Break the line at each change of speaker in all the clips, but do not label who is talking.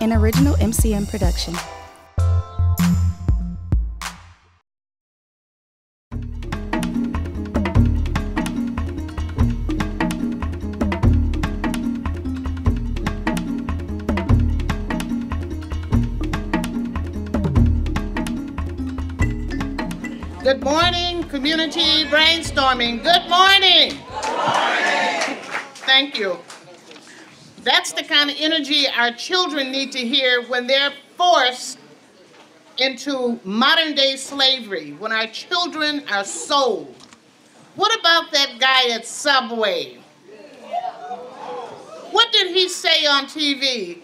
an original MCM production.
Good morning, community brainstorming. Good morning. Good morning. Thank you. That's the kind of energy our children need to hear when they're forced into modern day slavery, when our children are sold. What about that guy at Subway? What did he say on TV?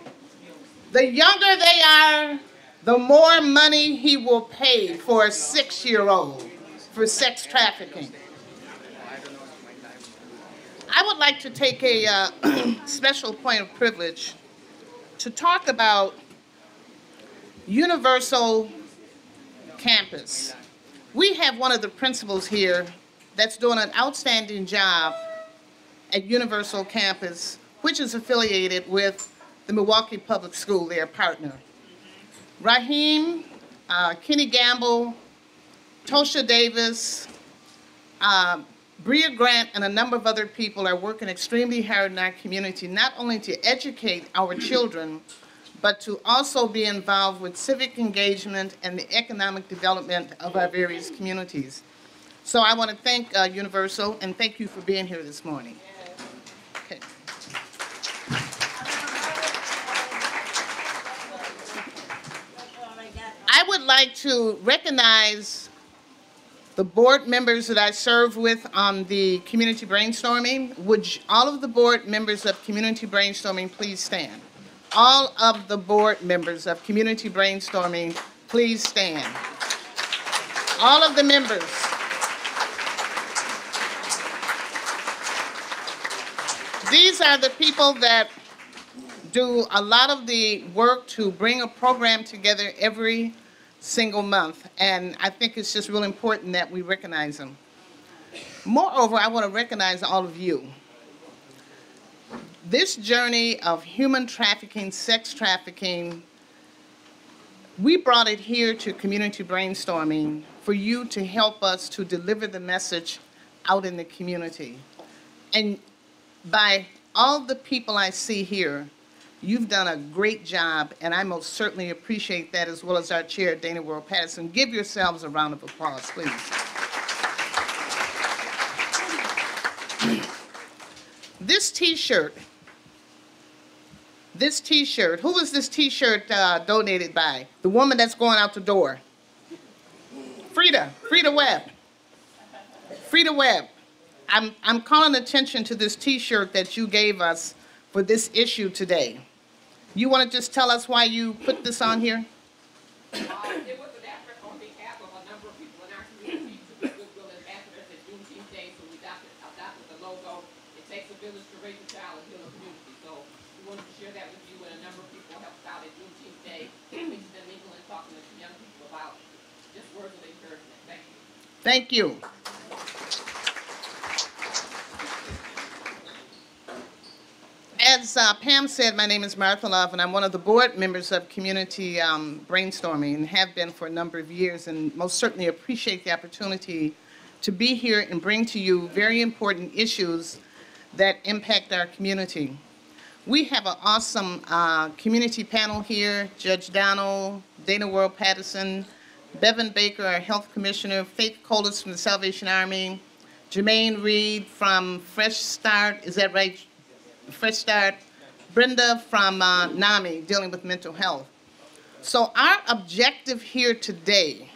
The younger they are, the more money he will pay for a six year old for sex trafficking. I would like to take a uh, special point of privilege to talk about Universal Campus. We have one of the principals here that's doing an outstanding job at Universal Campus, which is affiliated with the Milwaukee Public School, their partner. Raheem, uh, Kenny Gamble, Tosha Davis, uh, Bria Grant, and a number of other people are working extremely hard in our community, not only to educate our children, but to also be involved with civic engagement and the economic development of our various communities. So I want to thank uh, Universal and thank you for being here this morning. Okay. I would like to recognize the board members that I serve with on the community brainstorming. Would you- all of the board members of community brainstorming please stand? All of the board members of community brainstorming, please stand. All of the members. These are the people that do a lot of the work to bring a program together every single month. And I think it's just really important that we recognize them. Moreover, I want to recognize all of you. This journey of human trafficking, sex trafficking, we brought it here to community brainstorming for you to help us to deliver the message out in the community. And by all the people I see here, you've done a great job, and I most certainly appreciate that, as well as our chair, Dana World Patterson. Give yourselves a round of applause, please. This T-shirt, this T-shirt, who was this T-shirt uh, donated by? The woman that's going out the door. Frida, Frida Webb. Frida Webb. I'm, I'm calling attention to this T-shirt that you gave us for this issue today. You want to just tell us why you put this on here?
Uh, It was an effort on behalf of a number of people in our community to be goodwill ambassadors at Juneteenth Day, so we adopted, adopted the logo. It takes a village to raise a child and heal a community, so we wanted to share that with you, and a number of people helped out at Juneteenth Day, mixing and mingling, talking to young people about just words of encouragement. Thank you.
Thank you. As uh, Pam said, my name is Martha Love, and I'm one of the board members of Community um, Brainstorming and have been for a number of years, and most certainly appreciate the opportunity to be here and bring to you very important issues that impact our community. We have an awesome uh, community panel here, Judge Donald, Dana World Patterson, Bevan Baker, our health commissioner, Faith Colas from the Salvation Army, Jermaine Reed from Fresh Start, is that right? Fresh Start, Brenda from uh, NAMI, dealing with mental health. So our objective here today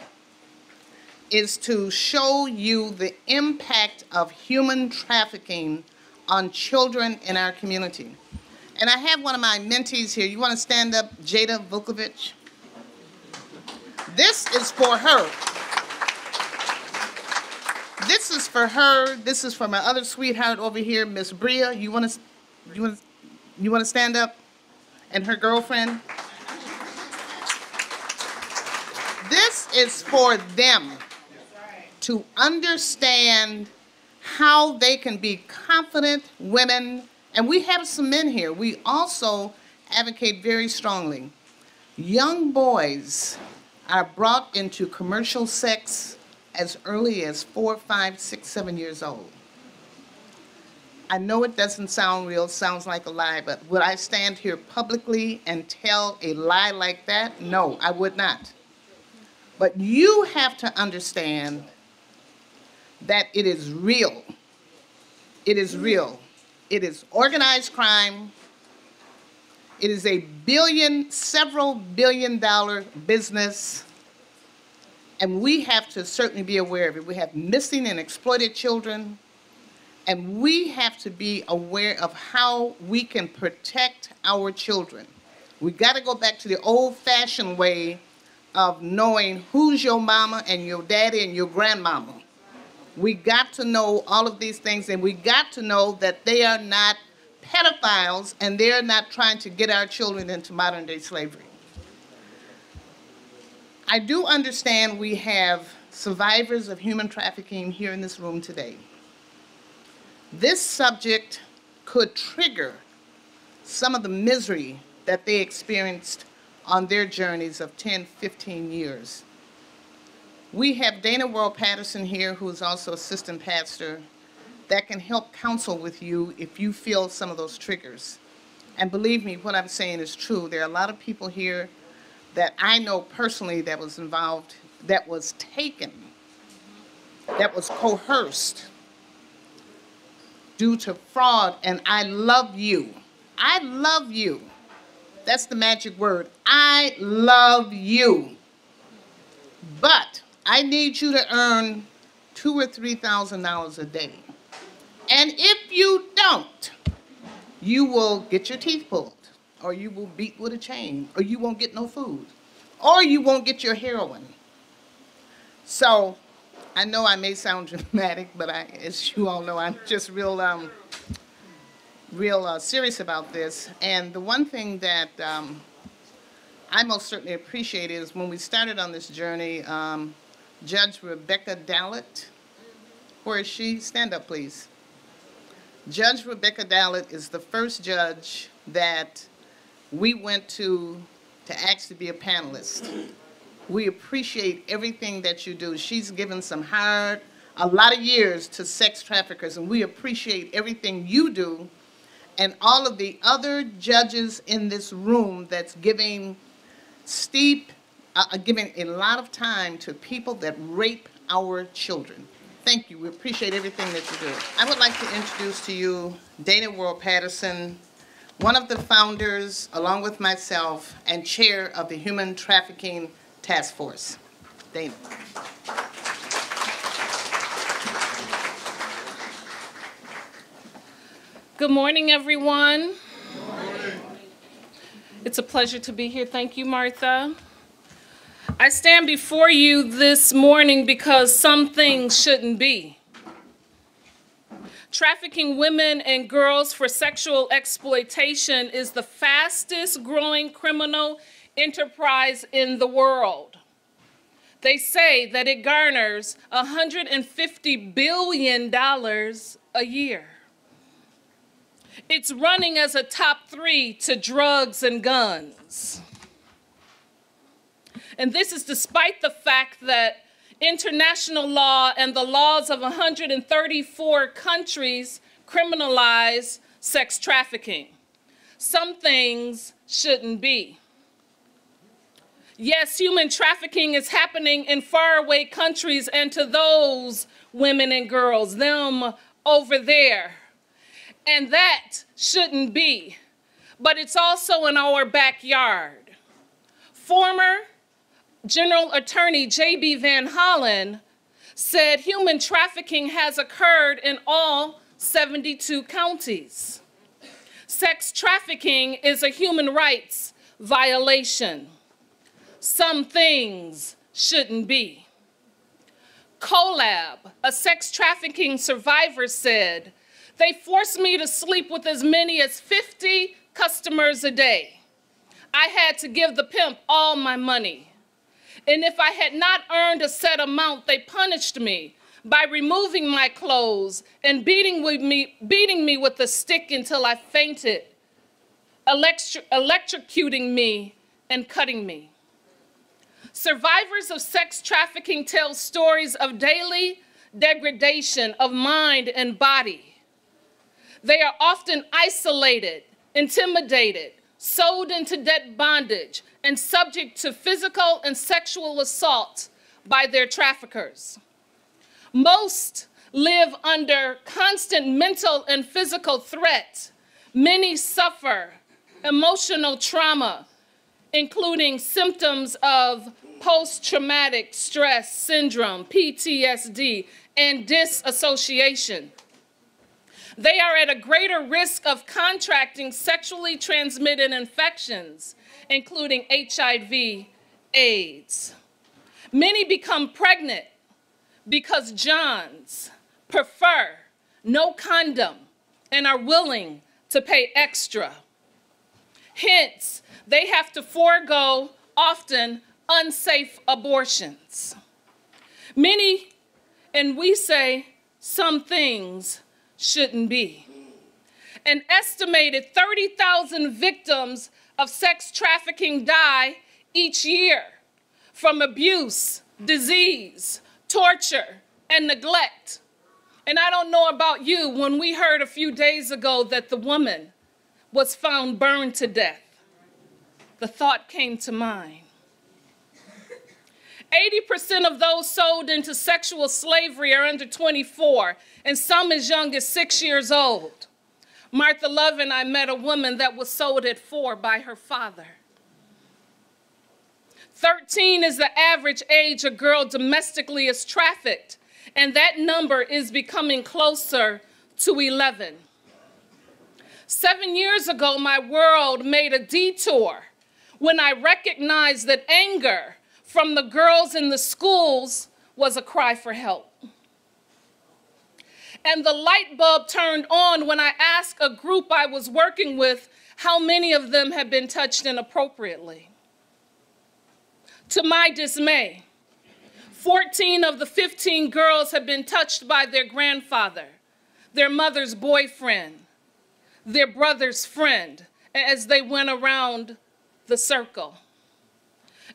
is to show you the impact of human trafficking on children in our community. And I have one of my mentees here. You want to stand up, Jada Vukovic? This is for her. This is for her. This is for my other sweetheart over here, Miss Bria. You want to, you want, to, you want to stand up? And her girlfriend. This is for them to understand how they can be confident women. And we have some men here. We also advocate very strongly. Young boys are brought into commercial sex as early as four, five, six, seven years old. I know it doesn't sound real, sounds like a lie, but would I stand here publicly and tell a lie like that? No, I would not. But you have to understand that it is real. It is real. It is organized crime. It is a billion, several billion dollar business. And we have to certainly be aware of it. We have missing and exploited children. And we have to be aware of how we can protect our children. We got to go back to the old fashioned way of knowing who's your mama and your daddy and your grandmama. We got to know all of these things and we got to know that they are not pedophiles and they're not trying to get our children into modern day slavery. I do understand we have survivors of human trafficking here in this room today. This subject could trigger some of the misery that they experienced on their journeys of 10, 15 years. We have Dana World Patterson here, who is also assistant pastor, that can help counsel with you if you feel some of those triggers. And believe me, what I'm saying is true. There are a lot of people here that I know personally that was involved, that was taken, that was coerced due to fraud, and I love you. I love you. That's the magic word. I love you. But I need you to earn two or three thousand dollars a day. And if you don't, you will get your teeth pulled, or you will beat with a chain, or you won't get no food, or you won't get your heroin. So I know I may sound dramatic, but I, as you all know, I'm just real, um, real uh, serious about this. And the one thing that um, I most certainly appreciate is when we started on this journey, um, Judge Rebecca Dallet, where is she? Stand up, please. Judge Rebecca Dallet is the first judge that we went to to actually be a panelist. We appreciate everything that you do. She's given some hard, a lot of years to sex traffickers, and we appreciate everything you do and all of the other judges in this room that's giving steep, uh, uh, giving a lot of time to people that rape our children. Thank you. We appreciate everything that you do. I would like to introduce to you Dana World Patterson, one of the founders, along with myself, and chair of the Human Trafficking Task Force. Dana.
Good morning, everyone. It's a pleasure to be here. Thank you, Martha. I stand before you this morning because some things shouldn't be. Trafficking women and girls for sexual exploitation is the fastest growing criminal enterprise in the world. They say that it garners $150 billion a year. It's running as a top three to drugs and guns. And this is despite the fact that international law and the laws of 134 countries criminalize sex trafficking. Some things shouldn't be. Yes, human trafficking is happening in faraway countries and to those women and girls, them over there. And that shouldn't be. But it's also in our backyard. Former General Attorney J.B. Van Hollen said human trafficking has occurred in all 72 counties. Sex trafficking is a human rights violation some things shouldn't be. Colab, a sex trafficking survivor, said, They forced me to sleep with as many as 50 customers a day. I had to give the pimp all my money. And if I had not earned a set amount, they punished me by removing my clothes and beating, me, beating me with a stick until I fainted electri- electrocuting me and cutting me. Survivors of sex trafficking tell stories of daily degradation of mind and body. They are often isolated, intimidated, sold into debt bondage, and subject to physical and sexual assault by their traffickers. Most live under constant mental and physical threat. Many suffer emotional trauma, including symptoms of post traumatic stress syndrome, PTSD, and disassociation. They are at a greater risk of contracting sexually transmitted infections, including HIV, AIDS. Many become pregnant because Johns prefer no condom and are willing to pay extra. Hence, they have to forego often unsafe abortions. Many, and we say some things shouldn't be. An estimated 30,000 victims of sex trafficking die each year from abuse, disease, torture, and neglect. And I don't know about you, when we heard a few days ago that the woman was found burned to death, the thought came to mind. 80% of those sold into sexual slavery are under 24, and some as young as six years old. Martha Love and I met a woman that was sold at four by her father. 13 is the average age a girl domestically is trafficked, and that number is becoming closer to 11. Seven years ago, my world made a detour when I recognized that anger from the girls in the schools was a cry for help. And the light bulb turned on when I asked a group I was working with how many of them had been touched inappropriately. To my dismay, 14 of the 15 girls had been touched by their grandfather, their mother's boyfriend, their brother's friend, as they went around the circle.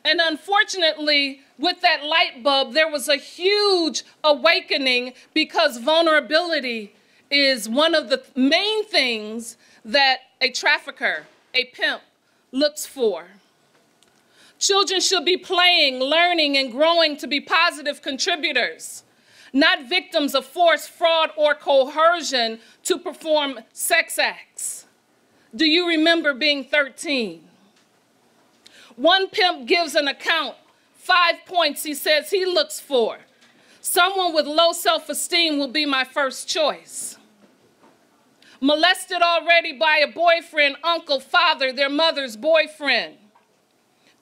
And unfortunately, with that light bulb, there was a huge awakening because vulnerability is one of the main things that a trafficker, a pimp, looks for. Children should be playing, learning, and growing to be positive contributors, not victims of force, fraud, or coercion to perform sex acts. Do you remember being 13? One pimp gives an account, five points he says he looks for. Someone with low self esteem will be my first choice. Molested already by a boyfriend, uncle, father, their mother's boyfriend.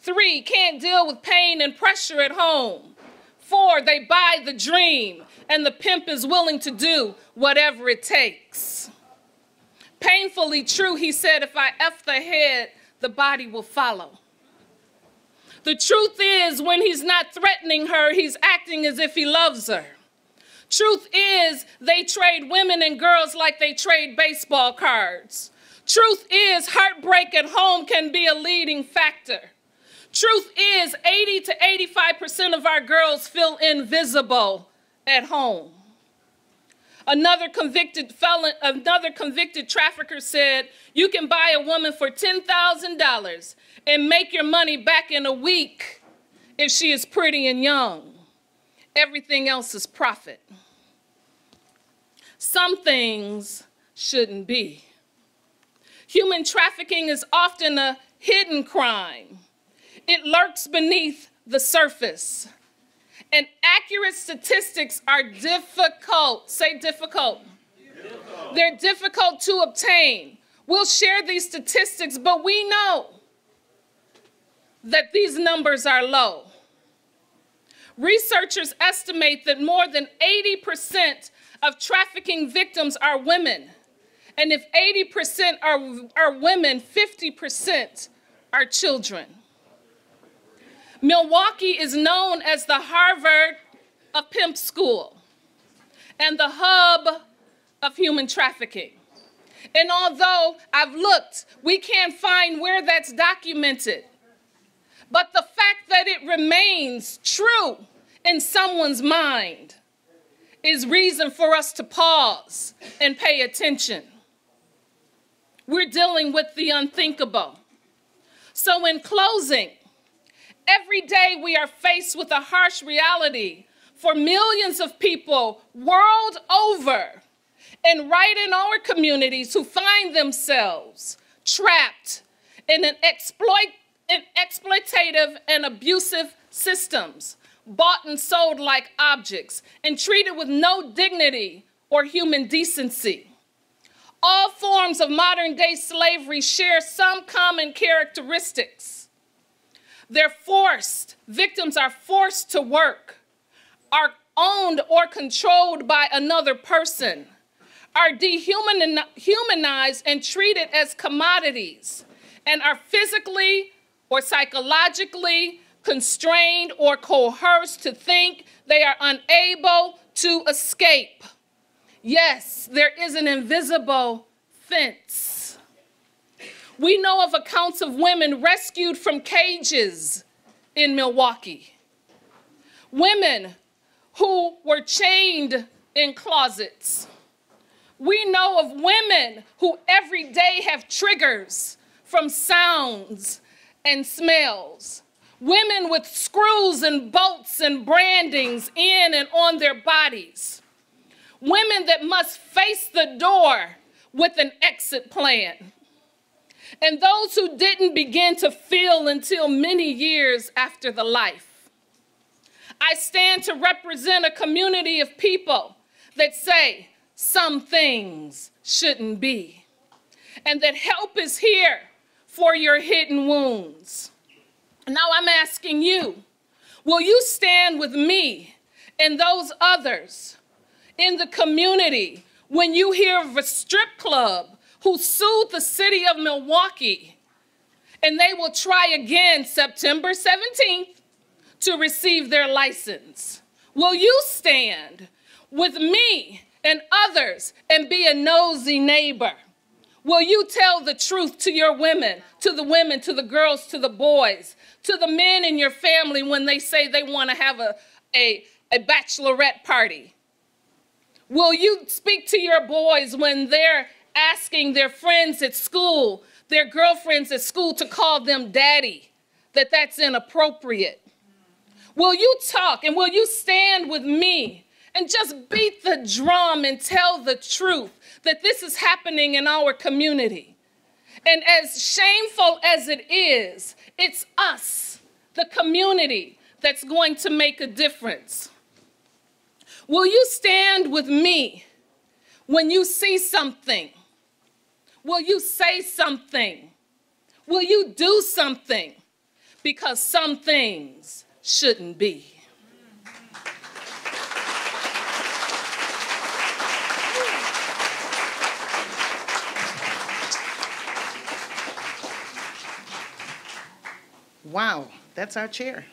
Three, can't deal with pain and pressure at home. Four, they buy the dream, and the pimp is willing to do whatever it takes. Painfully true, he said, if I F the head, the body will follow. The truth is, when he's not threatening her, he's acting as if he loves her. Truth is, they trade women and girls like they trade baseball cards. Truth is, heartbreak at home can be a leading factor. Truth is, 80 to 85% of our girls feel invisible at home. Another convicted felon, another convicted trafficker said, you can buy a woman for $10,000 and make your money back in a week if she is pretty and young. Everything else is profit. Some things shouldn't be. Human trafficking is often a hidden crime. It lurks beneath the surface. And accurate statistics are difficult. Say difficult. difficult. They're difficult to obtain. We'll share these statistics, but we know that these numbers are low. Researchers estimate that more than 80% of trafficking victims are women. And if 80% are, are women, 50% are children. Milwaukee is known as the Harvard of pimp school and the hub of human trafficking. And although I've looked, we can't find where that's documented. But the fact that it remains true in someone's mind is reason for us to pause and pay attention. We're dealing with the unthinkable. So, in closing, every day we are faced with a harsh reality for millions of people world over and right in our communities who find themselves trapped in an exploit, in exploitative and abusive systems, bought and sold like objects, and treated with no dignity or human decency. All forms of modern day slavery share some common characteristics. They're forced, victims are forced to work, are owned or controlled by another person, are dehumanized and treated as commodities, and are physically or psychologically constrained or coerced to think they are unable to escape. Yes, there is an invisible fence. We know of accounts of women rescued from cages in Milwaukee. Women who were chained in closets. We know of women who every day have triggers from sounds and smells. Women with screws and bolts and brandings in and on their bodies. Women that must face the door with an exit plan. And those who didn't begin to feel until many years after the life. I stand to represent a community of people that say, some things shouldn't be. And that help is here for your hidden wounds. Now I'm asking you, will you stand with me and those others in the community when you hear of a strip club who sued the city of Milwaukee and they will try again September 17th to receive their license? Will you stand with me and others and be a nosy neighbor? Will you tell the truth to your women, to the women, to the girls, to the boys, to the men in your family when they say they want to have a, a, a bachelorette party? Will you speak to your boys when they're asking their friends at school, their girlfriends at school to call them daddy, that that's inappropriate? Will you talk and will you stand with me and just beat the drum and tell the truth that this is happening in our community. And as shameful as it is, it's us, the community, that's going to make a difference. Will you stand with me when you see something? Will you say something? Will you do something? Because some things shouldn't be.
Wow, that's our chair.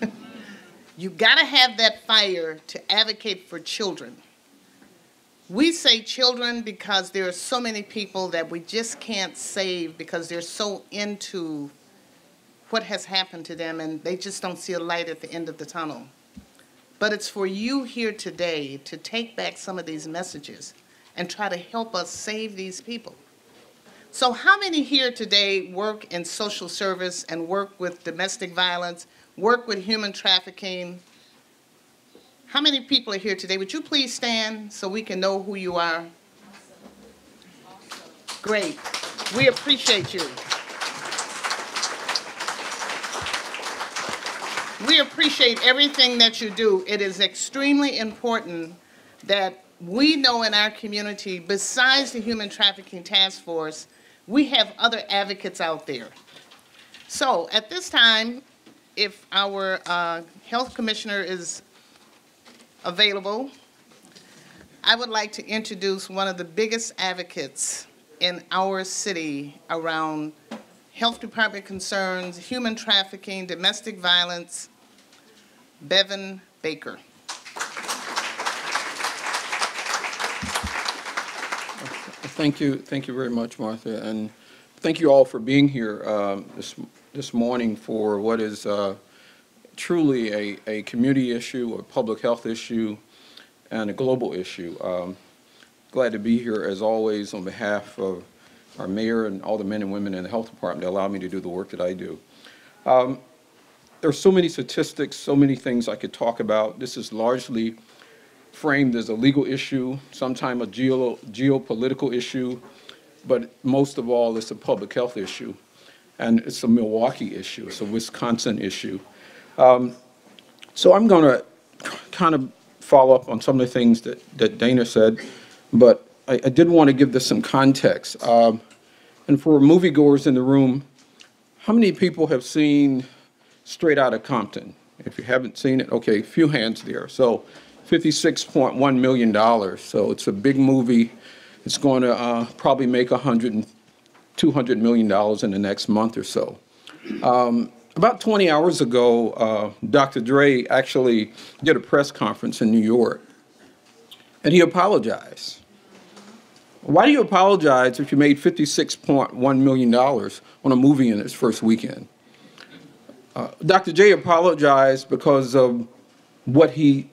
you got to have that fire to advocate for children. We say children because there are so many people that we just can't save because they're so into what has happened to them and they just don't see a light at the end of the tunnel. But it's for you here today to take back some of these messages and try to help us save these people. So how many here today work in social service and work with domestic violence, work with human trafficking? How many people are here today? Would you please stand so we can know who you are? Great. We appreciate you. We appreciate everything that you do. It is extremely important that we know in our community, besides the Human Trafficking Task Force, we have other advocates out there. So at this time, if our uh, health commissioner is available, I would like to introduce one of the biggest advocates in our city around health department concerns, human trafficking, domestic violence, Bevan Baker.
Thank you, thank you very much, Martha, and thank you all for being here um, this, this morning for what is uh, truly a, a community issue, a public health issue, and a global issue. Um, Glad to be here, as always, on behalf of our mayor and all the men and women in the health department that allow me to do the work that I do. Um, There are so many statistics, so many things I could talk about. This is largely framed as a legal issue, sometimes a geo, geopolitical issue, but most of all, it's a public health issue. And it's a Milwaukee issue, it's a Wisconsin issue. Um, So I'm going to kind of follow up on some of the things that, that Dana said, but I, I did want to give this some context. Um, and for moviegoers in the room, how many people have seen Straight Outta Compton? If you haven't seen it, okay, few hands there. So $56.1 million. So it's a big movie. It's going to uh, probably make 100 and 200 million dollars in the next month or so. Um, about 20 hours ago, uh, Dr. Dre actually did a press conference in New York, and he apologized. Why do you apologize if you made $56.1 million on a movie in its first weekend? Uh, Dr. Dre apologized because of what he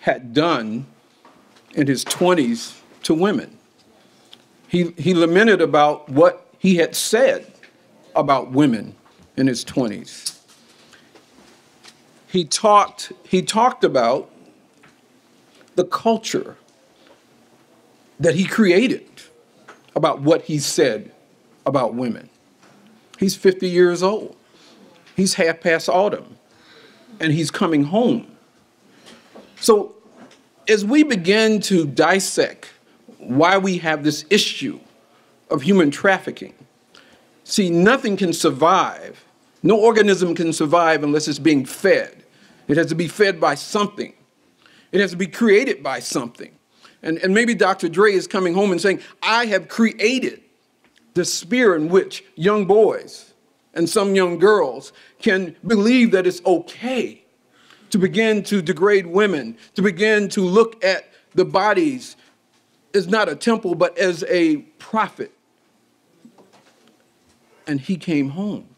had done in his 20s to women. He, he lamented about what he had said about women in his 20s. He talked, he talked about the culture that he created about what he said about women. He's 50 years old. He's half past autumn, and he's coming home. So, as we begin to dissect why we have this issue of human trafficking, see, nothing can survive, no organism can survive unless it's being fed. It has to be fed by something, it has to be created by something. And, and maybe Dr. Dre is coming home and saying, I have created the sphere in which young boys and some young girls can believe that it's okay to begin to degrade women, to begin to look at the bodies as not a temple, but as a prophet. And he came home.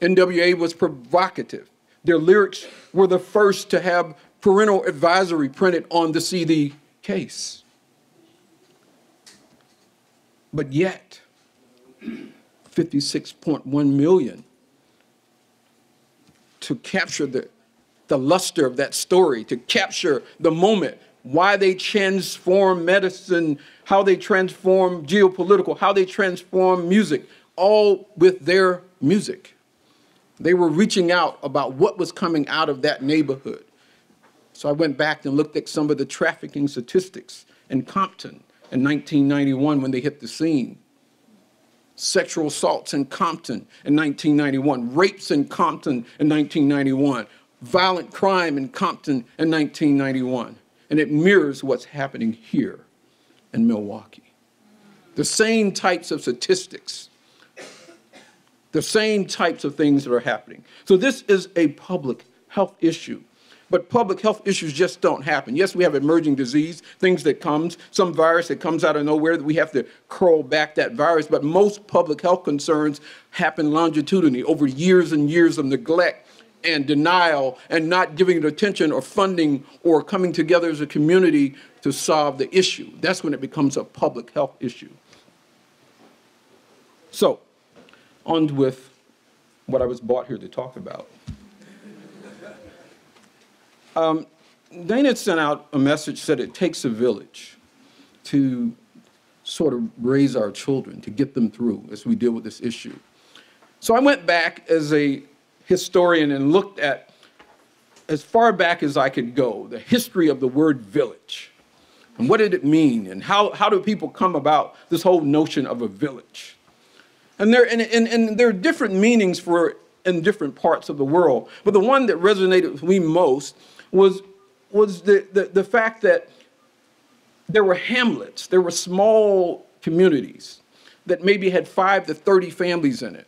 NWA was provocative. Their lyrics were the first to have parental advisory printed on the CD case. But yet, 56.1 million to capture the, the luster of that story, to capture the moment, why they transform medicine, how they transform geopolitical, how they transform music, all with their music. They were reaching out about what was coming out of that neighborhood. So I went back and looked at some of the trafficking statistics in Compton in 1991 when they hit the scene. Sexual assaults in Compton in 1991, rapes in Compton in 1991, violent crime in Compton in 1991. And it mirrors what's happening here in Milwaukee. The same types of statistics, the same types of things that are happening. So this is a public health issue. But public health issues just don't happen. Yes, we have emerging disease, things that comes, some virus that comes out of nowhere that we have to curl back that virus. But most public health concerns happen longitudinally over years and years of neglect and denial and not giving it attention or funding or coming together as a community to solve the issue. That's when it becomes a public health issue. So, on with what I was brought here to talk about. Um, Dana sent out a message said it takes a village to sort of raise our children, to get them through as we deal with this issue. So I went back as a historian and looked at as far back as I could go, the history of the word village. And what did it mean? And how, how do people come about this whole notion of a village? And there, and, and, and there are different meanings for in different parts of the world. But the one that resonated with me most was, was the, the, the fact that there were hamlets, there were small communities that maybe had five to 30 families in it.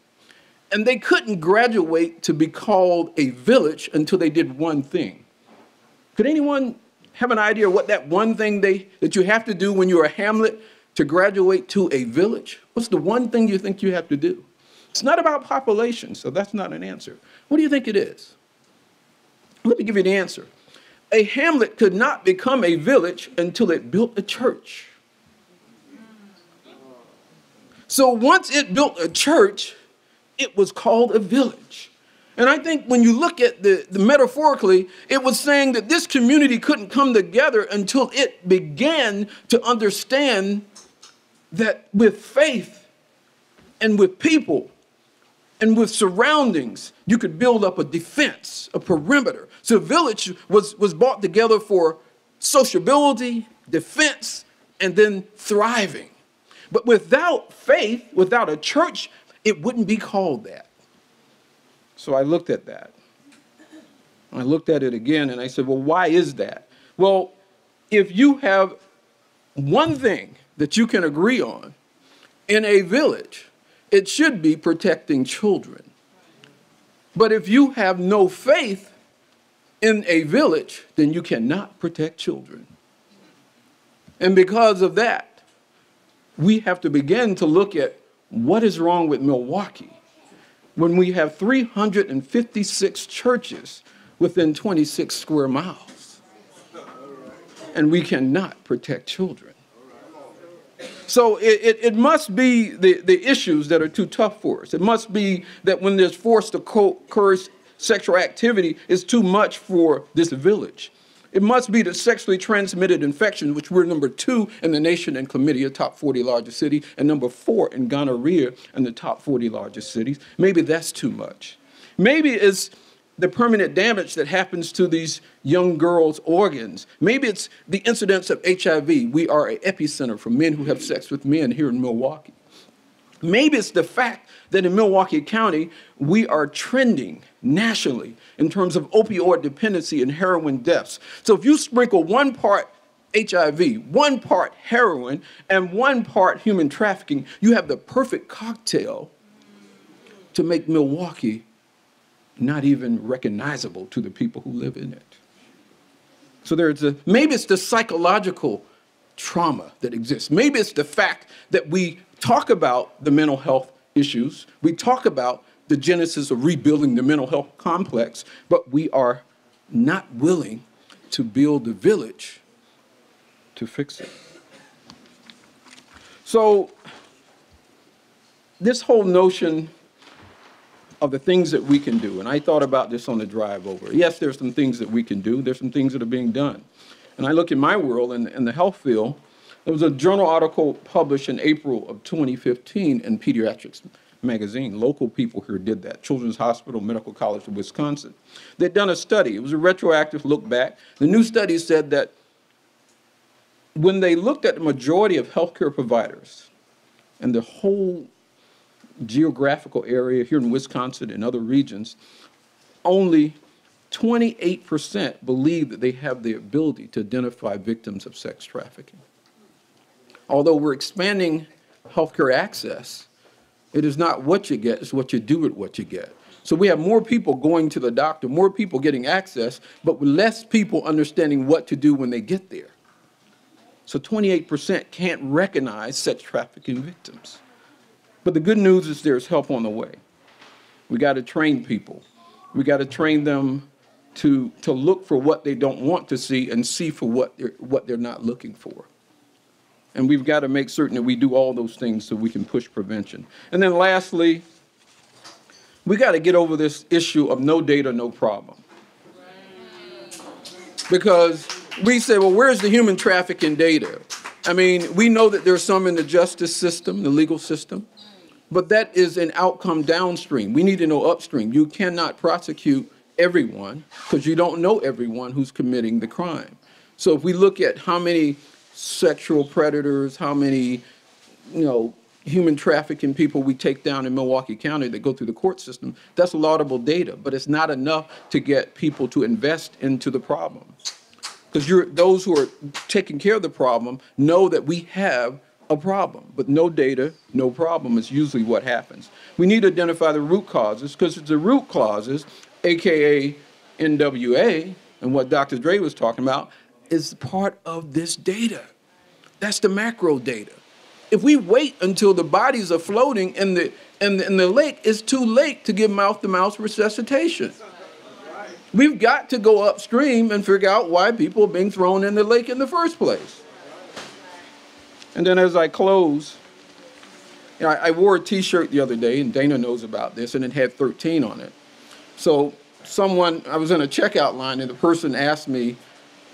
And they couldn't graduate to be called a village until they did one thing. Could anyone have an idea what that one thing they, that you have to do when you're a hamlet to graduate to a village? What's the one thing you think you have to do? It's not about population, so that's not an answer. What do you think it is? Let me give you the answer. A hamlet could not become a village until it built a church. So once it built a church, it was called a village. And I think when you look at the, the metaphorically, it was saying that this community couldn't come together until it began to understand that with faith and with people and with surroundings, you could build up a defense, a perimeter. So village was, was brought together for sociability, defense, and then thriving. But without faith, without a church, it wouldn't be called that. So I looked at that. I looked at it again and I said, well, why is that? Well, if you have one thing that you can agree on in a village, it should be protecting children. But if you have no faith in a village, then you cannot protect children. And because of that, we have to begin to look at what is wrong with Milwaukee when we have 356 churches within 26 square miles and we cannot protect children. So it, it, it, must be the, the issues that are too tough for us. It must be that when there's forced occur sexual activity it's too much for this village. It must be the sexually transmitted infections, which we're number two in the nation in chlamydia, top 40 largest city, and number four in gonorrhea in the top 40 largest cities. Maybe that's too much. Maybe it's the permanent damage that happens to these young girls' organs. Maybe it's the incidence of HIV. We are an epicenter for men who have sex with men here in Milwaukee. Maybe it's the fact that in Milwaukee County, we are trending nationally in terms of opioid dependency and heroin deaths. So if you sprinkle one part HIV, one part heroin, and one part human trafficking, you have the perfect cocktail to make Milwaukee not even recognizable to the people who live in it. So there's a, maybe it's the psychological trauma that exists. Maybe it's the fact that we talk about the mental health issues, we talk about the genesis of rebuilding the mental health complex, but we are not willing to build the village to fix it. So, this whole notion of the things that we can do, and I thought about this on the drive over. Yes, there's some things that we can do, there's some things that are being done. And I look in my world, in, in the health field, there was a journal article published in April of 2015 in Pediatrics magazine. Local people here did that. Children's Hospital Medical College of Wisconsin. They'd done a study. It was a retroactive look back. The new study said that when they looked at the majority of healthcare providers and the whole geographical area here in Wisconsin and other regions, only 28% believe that they have the ability to identify victims of sex trafficking. Although we're expanding healthcare access, it is not what you get, it's what you do with what you get. So we have more people going to the doctor, more people getting access, but less people understanding what to do when they get there. So 28% can't recognize sex trafficking victims. But the good news is there's help on the way. We got to train people. We got to train them to, to look for what they don't want to see and see for what they're, what they're not looking for. And we've got to make certain that we do all those things so we can push prevention. And then lastly, we got to get over this issue of no data, no problem. Because we say, well, where's the human trafficking data? I mean, we know that there's some in the justice system, the legal system, but that is an outcome downstream. We need to know upstream. You cannot prosecute everyone because you don't know everyone who's committing the crime. So if we look at how many sexual predators, how many, you know, human trafficking people we take down in Milwaukee County that go through the court system, that's laudable data, but it's not enough to get people to invest into the problem. Because you're, those who are taking care of the problem know that we have a problem, but no data, no problem is usually what happens. We need to identify the root causes because it's the root causes, AKA NWA, and what Dr. Dre was talking about, is part of this data. That's the macro data. If we wait until the bodies are floating in the, in the, in the lake, it's too late to give mouth to mouth resuscitation. We've got to go upstream and figure out why people are being thrown in the lake in the first place. And then as I close, you know, I, I wore a T-shirt the other day, and Dana knows about this, and it had 13 on it. So someone, I was in a checkout line, and the person asked me,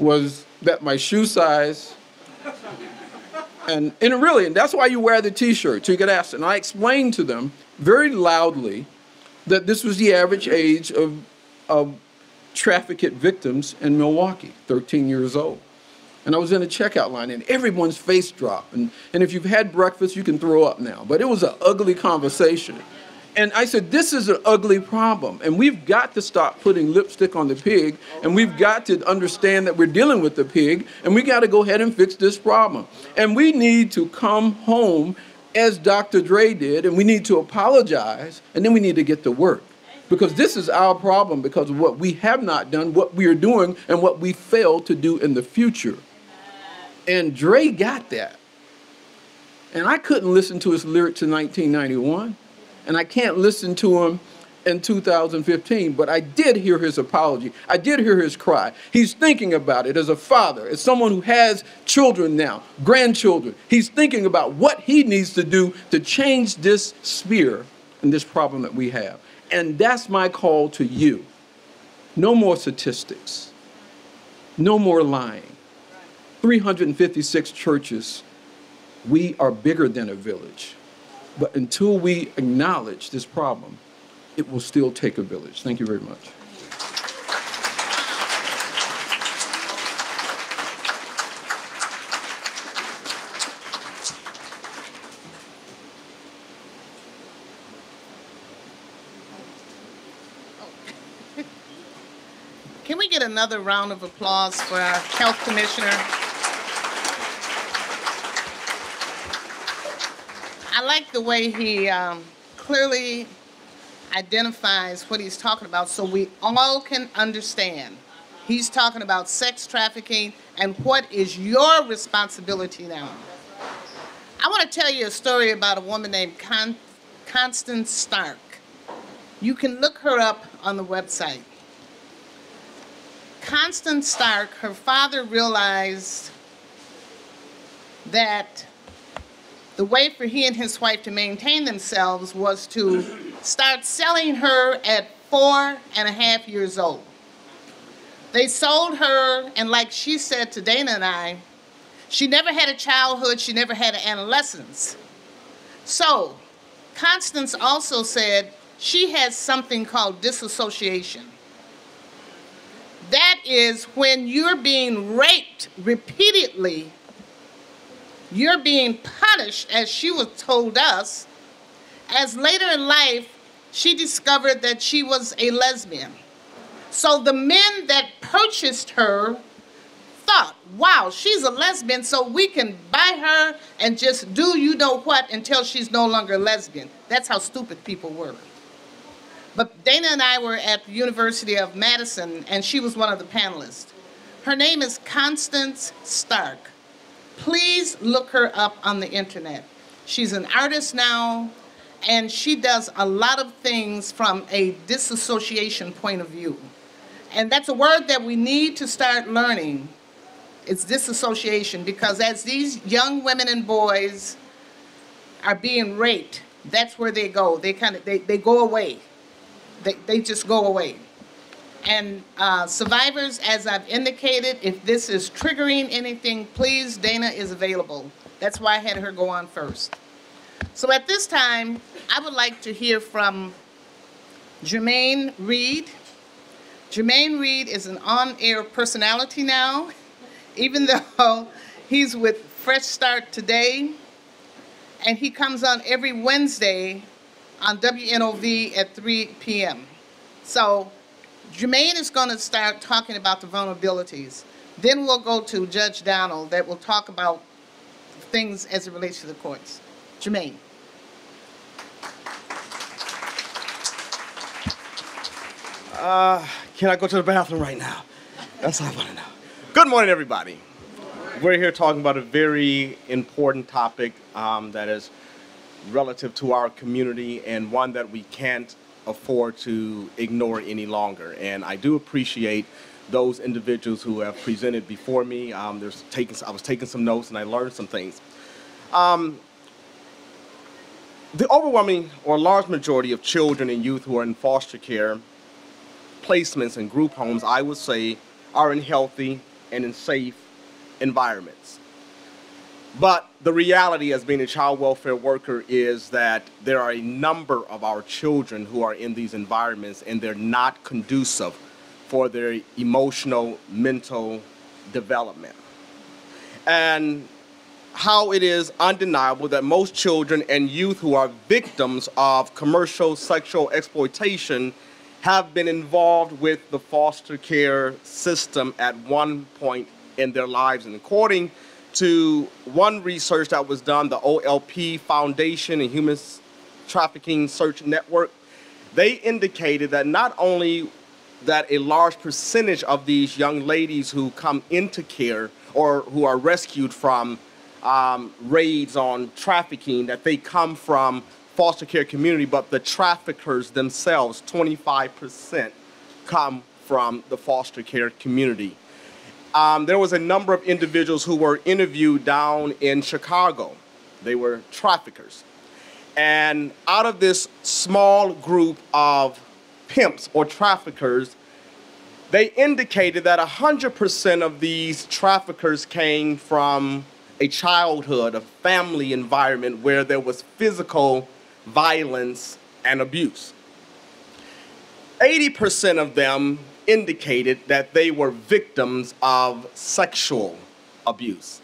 was that my shoe size? And, and really, and that's why you wear the T-shirt, so you get asked. And I explained to them very loudly that this was the average age of, of trafficked victims in Milwaukee, 13 years old. And I was in a checkout line, and everyone's face dropped. And, and if you've had breakfast, you can throw up now. But it was an ugly conversation. And I said, This is an ugly problem. And we've got to stop putting lipstick on the pig. And we've got to understand that we're dealing with the pig. And we got to go ahead and fix this problem. And we need to come home as Dr. Dre did, and we need to apologize, and then we need to get to work. Because this is our problem because of what we have not done, what we are doing, and what we fail to do in the future. And Dre got that. And I couldn't listen to his lyrics in 1991, and I can't listen to him in 2015, but I did hear his apology. I did hear his cry. He's thinking about it as a father, as someone who has children now, grandchildren. He's thinking about what he needs to do to change this sphere and this problem that we have. And that's my call to you. No more statistics. No more lying. 356 churches. We are bigger than a village. But until we acknowledge this problem, it will still take a village. Thank you very much.
Can we get another round of applause for our health commissioner? I like the way he um, clearly identifies what he's talking about so we all can understand. He's talking about sex trafficking and what is your responsibility now. I want to tell you a story about a woman named Con- Constance Stark. You can look her up on the website. Constance Stark, her father realized that the way for he and his wife to maintain themselves was to start selling her at four and a half years old. They sold her, and like she said to Dana and I, she never had a childhood, she never had an adolescence. So, Constance also said she has something called disassociation. That is when you're being raped repeatedly, you're being punished, as she was told us, as later in life she discovered that she was a lesbian. So the men that purchased her thought, wow, she's a lesbian, so we can buy her and just do you know what until she's no longer a lesbian. That's how stupid people were. But Dana and I were at the University of Madison, and she was one of the panelists. Her name is Constance Stark. Please look her up on the internet. She's an artist now, and she does a lot of things from a disassociation point of view. And that's a word that we need to start learning. It's disassociation because as these young women and boys are being raped, that's where they go. They kind of they, they go away. They, they just go away. And uh, survivors, as I've indicated, if this is triggering anything, please, Dana is available. That's why I had her go on first. So at this time, I would like to hear from Jermaine Reed. Jermaine Reed is an on-air personality now, even though he's with Fresh Start Today, and he comes on every Wednesday on WNOV at 3 p.m. So Jermaine is going to start talking about the vulnerabilities. Then we'll go to Judge Donald that will talk about things as it relates to the courts. Jermaine.
Uh, can I go to the bathroom right now? That's all I want to know. Good morning, everybody. We're here talking about a very important topic um, that is relative to our community and one that we can't afford to ignore any longer. And I do appreciate those individuals who have presented before me. Um, there's taking, I was taking some notes and I learned some things. Um, the overwhelming or large majority of children and youth who are in foster care placements and group homes, I would say, are in healthy and in safe environments. But the reality as being a child welfare worker is that there are a number of our children who are in these environments and they're not conducive for their emotional, mental development. And how it is undeniable that most children and youth who are victims of commercial sexual exploitation have been involved with the foster care system at one point in their lives. And according to one research that was done, the OLP Foundation and Human Trafficking Search Network, they indicated that not only that a large percentage of these young ladies who come into care or who are rescued from um, raids on trafficking, that they come from foster care community, but the traffickers themselves, 25% come from the foster care community. Um, there was a number of individuals who were interviewed down in Chicago. They were traffickers. And out of this small group of pimps or traffickers, they indicated that 100% of these traffickers came from a childhood, a family environment where there was physical violence and abuse. 80% of them indicated that they were victims of sexual abuse.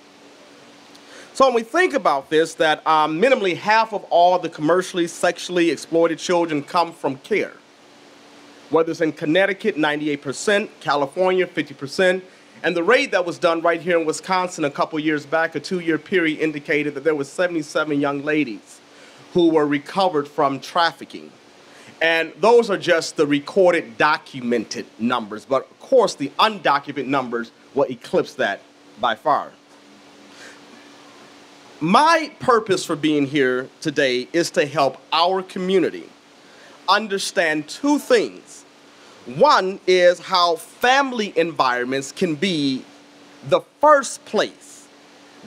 So when we think about this, that um, minimally half of all the commercially sexually exploited children come from care. Whether it's in Connecticut, 98%, California, 50%, and the raid that was done right here in Wisconsin a couple years back, a two-year period, indicated that there were 77 young ladies who were recovered from trafficking. And those are just the recorded, documented numbers. But of course, the undocumented numbers will eclipse that by far. My purpose for being here today is to help our community understand two things. One is how family environments can be the first place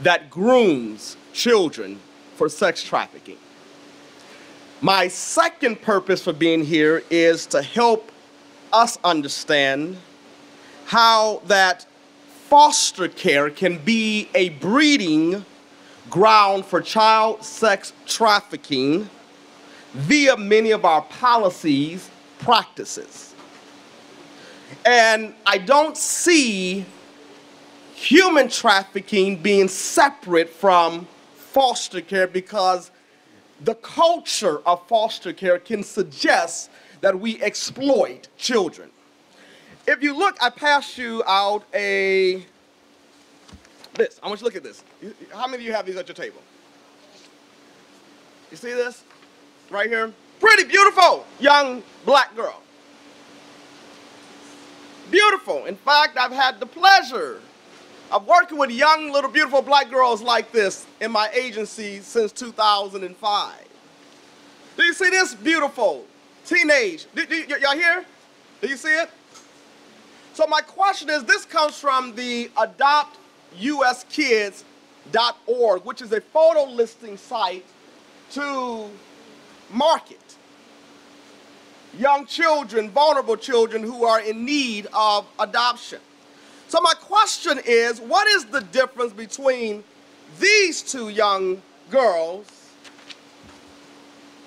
that grooms children for sex trafficking. My second purpose for being here is to help us understand how that foster care can be a breeding ground for child sex trafficking via many of our policies, practices. And I don't see human trafficking being separate from foster care because the culture of foster care can suggest that we exploit children. If you look, I passed you out a, this, I want you to look at this. How many of you have these at your table? You see this? Right here? Pretty beautiful young black girl. Beautiful. In fact, I've had the pleasure of working with young, little, beautiful black girls like this in my agency since 2005. Do you see this? Beautiful. Teenage. y'all hear? Do you see it? So my question is, this comes from the adoptuskids.org, which is a photo listing site to market young children, vulnerable children who are in need of adoption. So my question is, what is the difference between these two young girls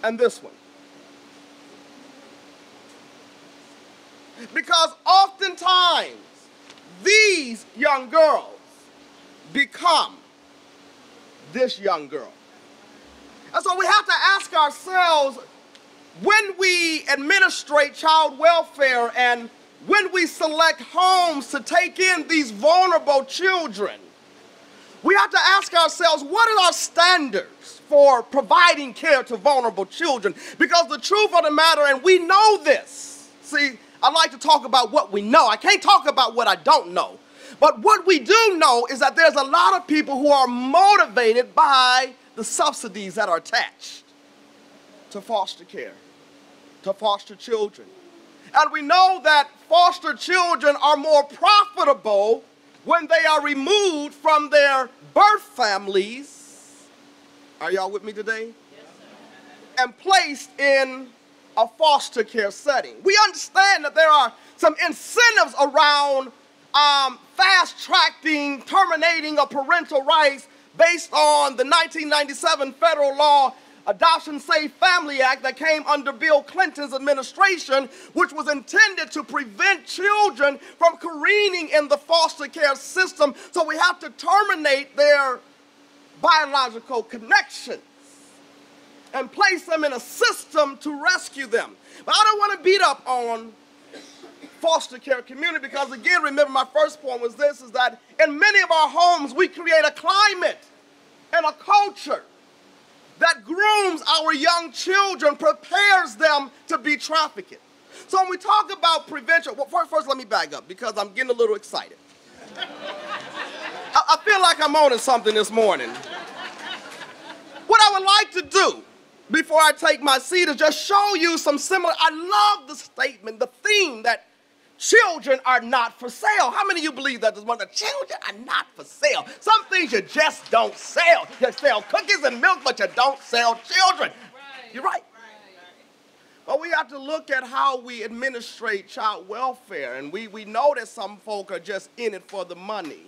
and this one? Because oftentimes these young girls become this young girl. And so we have to ask ourselves when we administrate child welfare and when we select homes to take in these vulnerable children, we have to ask ourselves what are our standards for providing care to vulnerable children? Because the truth of the matter, and we know this, see, I like to talk about what we know. I can't talk about what I don't know. But what we do know is that there's a lot of people who are motivated by the subsidies that are attached to foster care, to foster children. And we know that foster children are more profitable when they are removed from their birth families. Are y'all with me today? Yes, and placed in a foster care setting. We understand that there are some incentives around um, fast tracking, terminating of parental rights based on the 1997 federal law Adoption Safe Family Act that came under Bill Clinton's administration, which was intended to prevent children from careening in the foster care system. So we have to terminate their biological connections and place them in a system to rescue them. But I don't want to beat up on foster care community because again, remember my first point was this, is that in many of our homes, we create a climate and a culture that grooms our young children, prepares them to be trafficked. So when we talk about prevention, well, first, first let me back up because I'm getting a little excited. I, I feel like I'm owning something this morning. What I would like to do before I take my seat is just show you some similar. I love the statement, the theme that children are not for sale. How many of you believe that this morning? The children are not for sale. Some things you just don't sell. You sell cookies and milk, but you don't sell children. You're right. But we have to look at how we administrate child welfare, and we, we know that some folk are just in it for the money.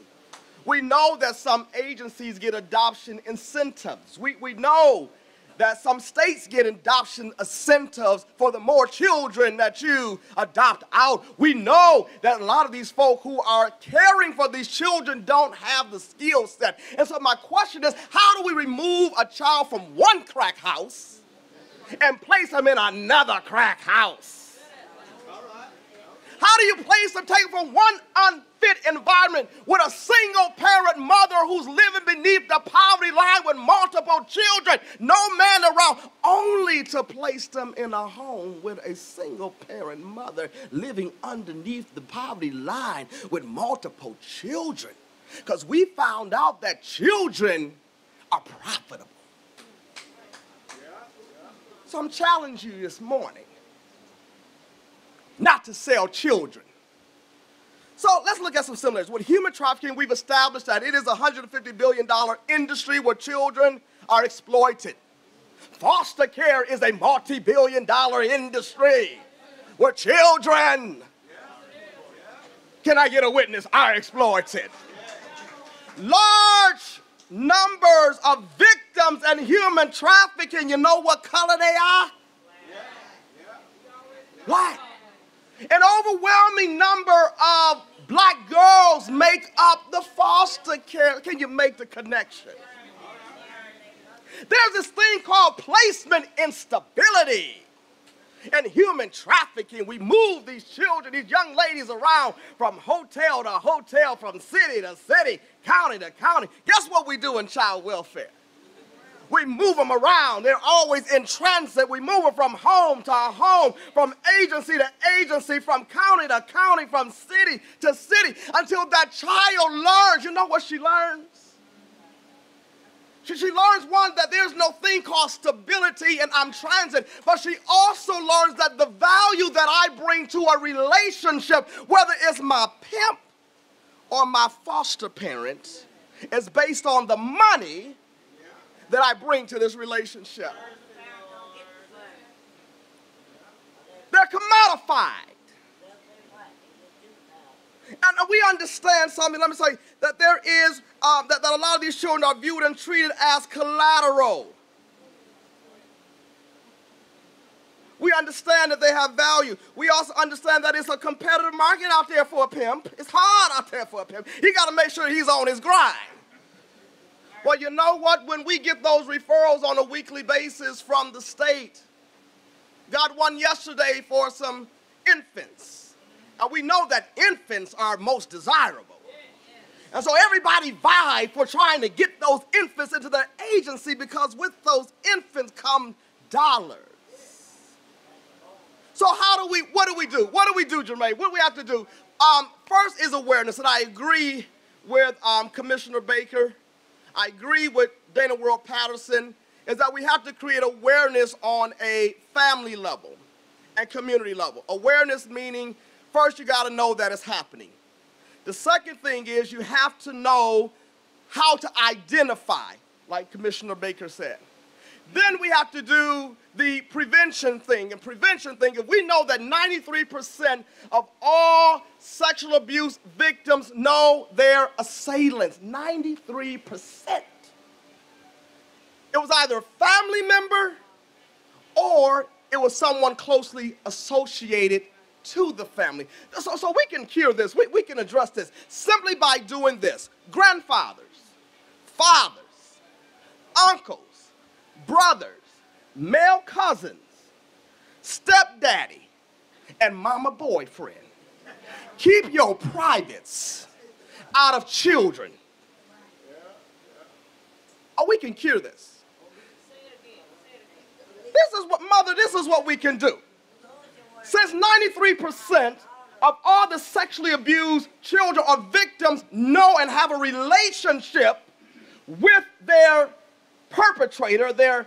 We know that some agencies get adoption incentives. We, we know that some states get adoption incentives for the more children that you adopt out. We know that a lot of these folk who are caring for these children don't have the skill set. And so my question is, how do we remove a child from one crack house and place them in another crack house? How do you place them, take them from one unfit environment with a single parent mother who's living beneath the poverty line with multiple children, no man around, only to place them in a home with a single parent mother living underneath the poverty line with multiple children? Because we found out that children are profitable. So I'm challenging you this morning not to sell children. So let's look at some similarities. With human trafficking, we've established that it is a $150 billion industry where children are exploited. Foster care is a multi billion dollar industry where children, can I get a witness, are exploited. Large numbers of victims and human trafficking, you know what color they are? Black. An overwhelming number of black girls make up the foster care. Can you make the connection? There's this thing called placement instability and human trafficking. We move these children, these young ladies around from hotel to hotel, from city to city, county to county. Guess what we do in child welfare? We move them around. They're always in transit. We move them from home to home, from agency to agency, from county to county, from city to city, until that child learns. You know what she learns? She, she learns one that there's no thing called stability and I'm transit, but she also learns that the value that I bring to a relationship, whether it's my pimp or my foster parent, is based on the money that I bring to this relationship. They're commodified. And we understand something, let me say, that there is, um, that, that a lot of these children are viewed and treated as collateral. We understand that they have value. We also understand that it's a competitive market out there for a pimp. It's hard out there for a pimp. He got to make sure he's on his grind. Well, you know what? When we get those referrals on a weekly basis from the state, got one yesterday for some infants. And we know that infants are most desirable. And so everybody vied for trying to get those infants into their agency because with those infants come dollars. So how do we, what do we do? What do we do, Jermaine? What do we have to do? Um, first is awareness, and I agree with um, Commissioner Baker. I agree with Dana World Patterson, is that we have to create awareness on a family level and community level. Awareness meaning, first you got to know that it's happening. The second thing is you have to know how to identify, like Commissioner Baker said. Then we have to do the prevention thing. And prevention thing, if we know that 93% of all sexual abuse victims know their assailants, 93%. It was either a family member or it was someone closely associated to the family. So, so we can cure this, we, we can address this simply by doing this. Grandfathers, fathers, uncles, brothers, male cousins, stepdaddy, and mama boyfriend. Keep your privates out of children. Oh, we can cure this. This is what, mother, this is what we can do. Since 93% of all the sexually abused children or victims know and have a relationship with their perpetrator, their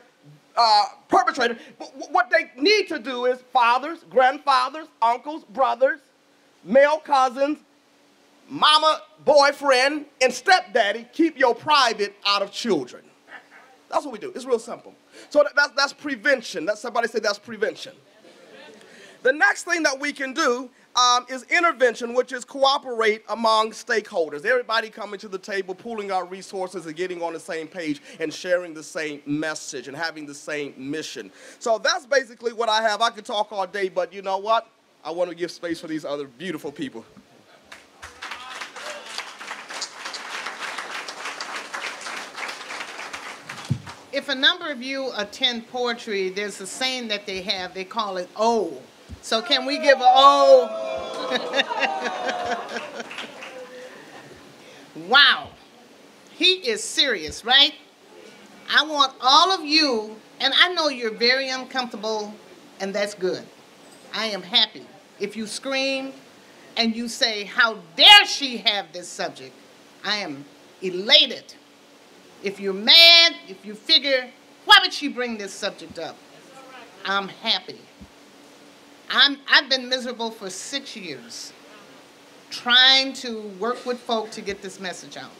uh, perpetrator, wh- what they need to do is fathers, grandfathers, uncles, brothers, male cousins, mama, boyfriend, and stepdaddy keep your private out of children. That's what we do. It's real simple. So that, that's, that's prevention. That's somebody say that's prevention. The next thing that we can do um, is intervention, which is cooperate among stakeholders. Everybody coming to the table, pooling our resources and getting on the same page and sharing the same message and having the same mission. So that's basically what I have. I could talk all day, but you know what? I want to give space for these other beautiful people.
If a number of you attend poetry, there's a saying that they have, they call it O. So can we give a oh? wow. He is serious, right? I want all of you, and I know you're very uncomfortable, and that's good. I am happy. If you scream and you say, How dare she have this subject? I am elated. If you're mad, if you figure, why would she bring this subject up? I'm happy. I'm, I've been miserable for six years trying to work with folk to get this message out.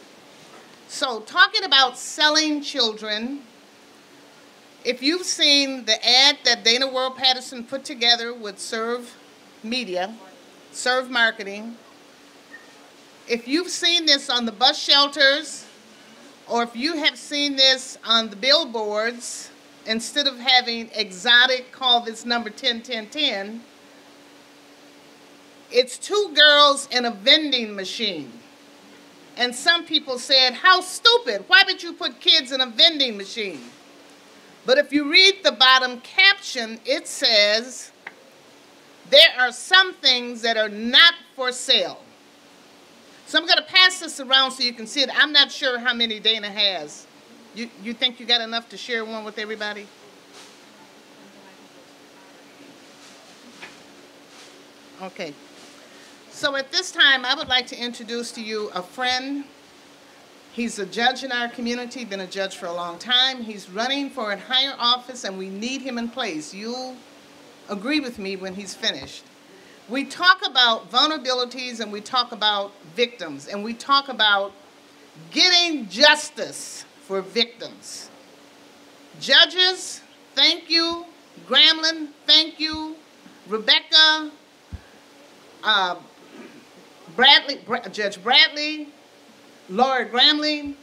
So, talking about selling children, if you've seen the ad that Dana World Patterson put together with Serve Media, Serve Marketing, if you've seen this on the bus shelters, or if you have seen this on the billboards, instead of having exotic, call this number 101010, it's two girls in a vending machine. And some people said, How stupid! Why would you put kids in a vending machine? But if you read the bottom caption, it says, There are some things that are not for sale. So I'm going to pass this around so you can see it. I'm not sure how many Dana has. You, you think you got enough to share one with everybody? Okay. So at this time, I would like to introduce to you a friend. He's a judge in our community, been a judge for a long time. He's running for a higher office, and we need him in place. You'll agree with me when he's finished. We talk about vulnerabilities and we talk about victims and we talk about getting justice for victims. Judges, thank you. Gramling, thank you. Rebecca, uh, Bradley, Bra- Judge Bradley, Laura Gramling,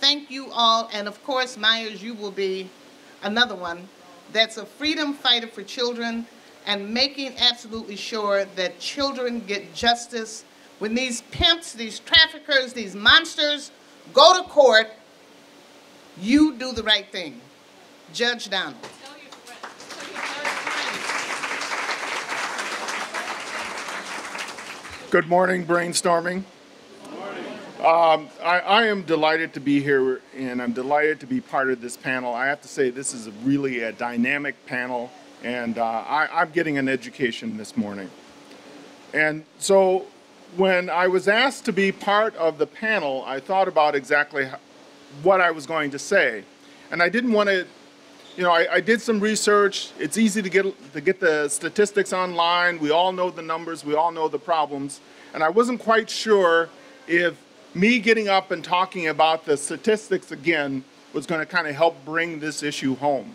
thank you all. And of course, Myers, you will be another one that's a freedom fighter for children and making absolutely sure that children get justice. When these pimps, these traffickers, these monsters go to court, you do the right thing. Judge Donald.
Your third friends.
Good morning, brainstorming. Um, I, I am delighted to be here and I'm delighted to be part of this panel. I have to say, this is a really a dynamic panel and uh, I, I'm getting an education this morning. And so when I was asked to be part of the panel, I thought about exactly what I was going to say. And I didn't want to, you know, I, I did some research. It's easy to get, to get the statistics online. We all know the numbers, we all know the problems. And I wasn't quite sure if me getting up and talking about the statistics again was going to kind of help bring this issue home.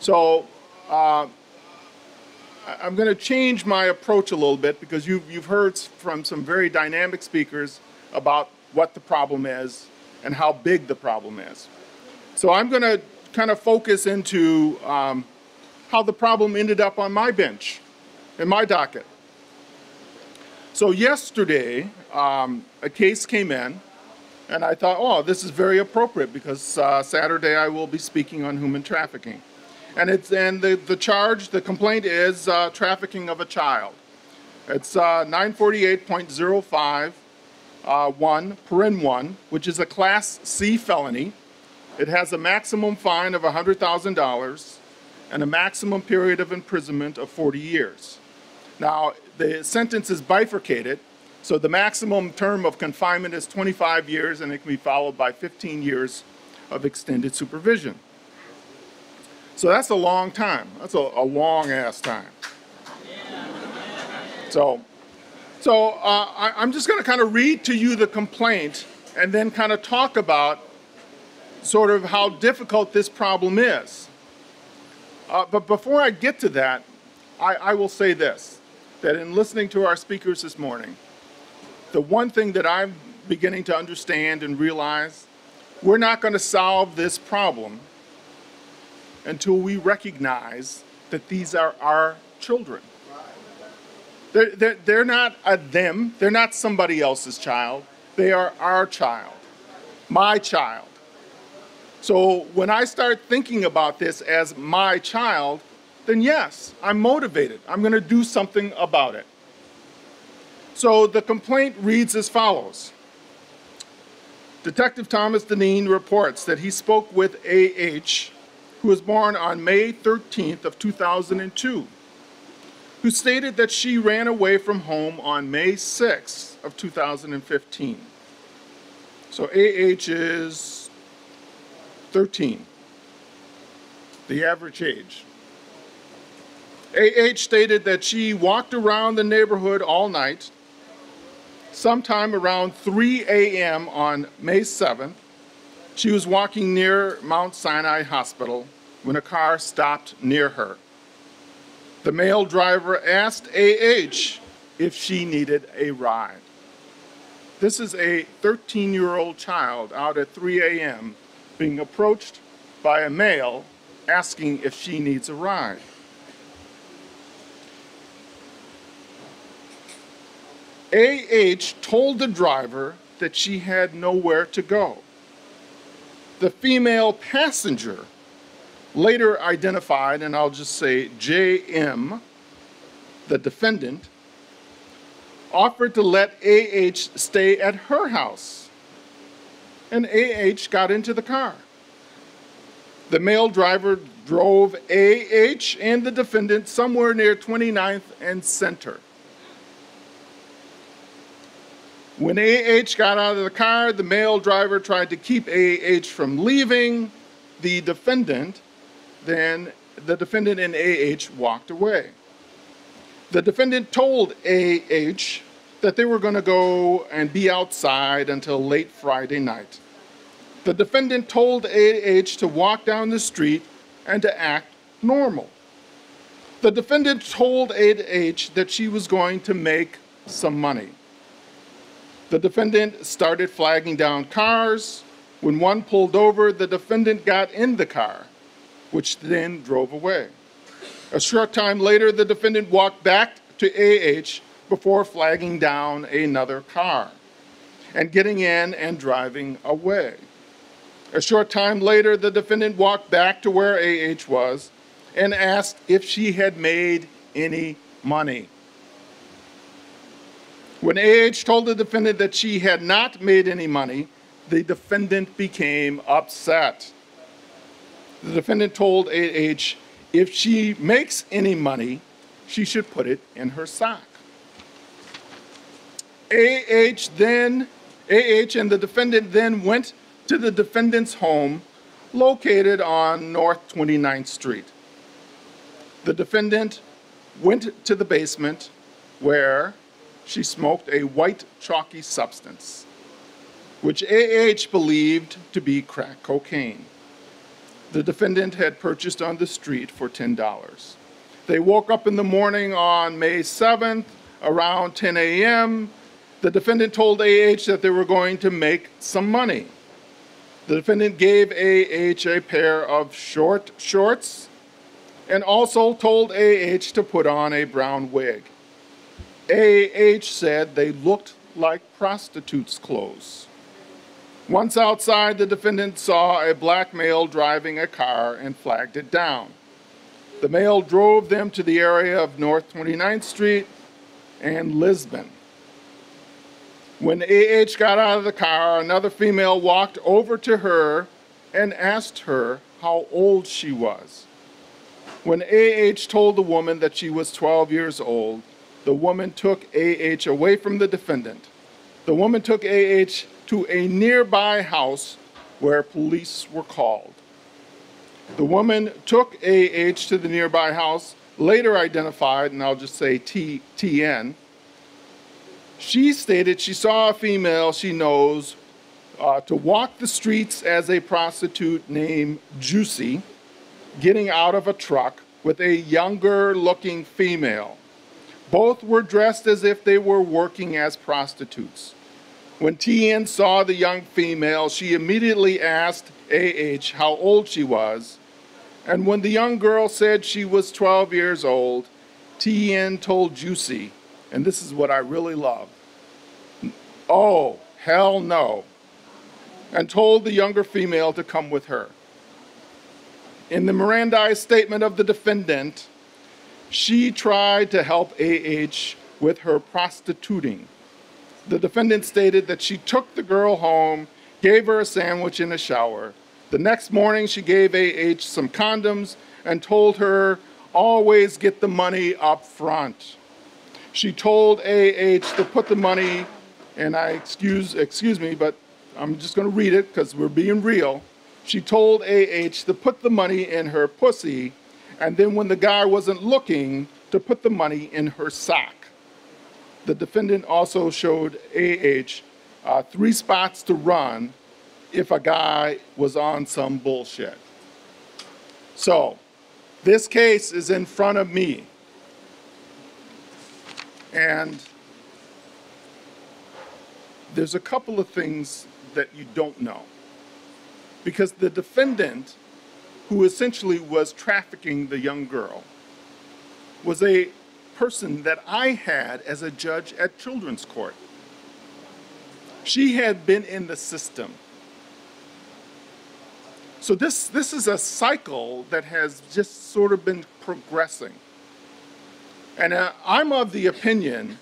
So uh, I'm going to change my approach a little bit because you've, you've heard from some very dynamic speakers about what the problem is and how big the problem is. So I'm going to kind of focus into um, how the problem ended up on my bench, in my docket. So yesterday, um, a case came in, and I thought, oh, this is very appropriate because uh, Saturday I will be speaking on human trafficking. And it's and the, the charge, the complaint is uh, trafficking of a child. It's uh, 948.05, uh, 1, paren 1, which is a Class C felony. It has a maximum fine of $100,000 and a maximum period of imprisonment of 40 years. Now, the sentence is bifurcated, so the maximum term of confinement is 25 years and it can be followed by 15 years of extended supervision. So that's a long time. That's a, a long ass time. So, so uh, I, I'm just going to kind of read to you the complaint and then kind of talk about sort of how difficult this problem is. Uh, but before I get to that, I, I will say this that in listening to our speakers this morning, the one thing that I'm beginning to understand and realize we're not going to solve this problem until we recognize that these are our children. They're, they're, they're not a them, they're not somebody else's child, they are our child, my child. So when I start thinking about this as my child, then yes, I'm motivated. I'm going to do something about it. So the complaint reads as follows. Detective Thomas Deneen reports that he spoke with A.H., who was born on May 13th of 2002, who stated that she ran away from home on May 6th of 2015. So A.H. is 13, the average age. A.H. stated that she walked around the neighborhood all night, sometime around 3 a.m. on May 7th. She was walking near Mount Sinai Hospital when a car stopped near her. The male driver asked A.H. if she needed a ride. This is a 13 year old child out at 3 a.m. being approached by a male asking if she needs a ride. A.H. told the driver that she had nowhere to go. The female passenger, later identified, and I'll just say J.M., the defendant, offered to let A.H. stay at her house. And A.H. got into the car. The male driver drove A.H. and the defendant somewhere near 29th and Center. When A.H. got out of the car, the male driver tried to keep A.H. from leaving. The defendant, then the defendant and A.H. walked away. The defendant told A.H. that they were going to go and be outside until late Friday night. The defendant told A.H. to walk down the street and to act normal. The defendant told A.H. that she was going to make some money. The defendant started flagging down cars. When one pulled over, the defendant got in the car, which then drove away. A short time later, the defendant walked back to AH before flagging down another car and getting in and driving away. A short time later, the defendant walked back to where AH was and asked if she had made any money. When AH told the defendant that she had not made any money, the defendant became upset. The defendant told AH if she makes any money, she should put it in her sock. AH then, AH and the defendant then went to the defendant's home located on North 29th Street. The defendant went to the basement where she smoked a white chalky substance, which AH believed to be crack cocaine. The defendant had purchased on the street for $10. They woke up in the morning on May 7th around 10 a.m. The defendant told AH that they were going to make some money. The defendant gave AH a pair of short shorts and also told AH to put on a brown wig. AH said they looked like prostitutes' clothes. Once outside, the defendant saw a black male driving a car and flagged it down. The male drove them to the area of North 29th Street and Lisbon. When AH got out of the car, another female walked over to her and asked her how old she was. When AH told the woman that she was 12 years old, the woman took AH away from the defendant. The woman took AH to a nearby house where police were called. The woman took AH to the nearby house, later identified, and I'll just say T, TN. She stated she saw a female she knows uh, to walk the streets as a prostitute named Juicy, getting out of a truck with a younger looking female. Both were dressed as if they were working as prostitutes. When TN saw the young female, she immediately asked AH how old she was. And when the young girl said she was 12 years old, TN told Juicy, and this is what I really love oh, hell no, and told the younger female to come with her. In the Mirandized statement of the defendant, she tried to help AH with her prostituting. The defendant stated that she took the girl home, gave her a sandwich and a shower. The next morning, she gave AH some condoms and told her, always get the money up front. She told AH to put the money, and I excuse, excuse me, but I'm just going to read it because we're being real. She told AH to put the money in her pussy, and then when the guy wasn't looking, to put the money in her sock. The defendant also showed AH uh, three spots to run if a guy was on some bullshit. So, this case is in front of me. And there's a couple of things that you don't know. Because the defendant, who essentially was trafficking the young girl, was a person that I had as a judge at children's court. She had been in the system. So this, this is a cycle that has just sort of been progressing. And uh, I'm of the opinion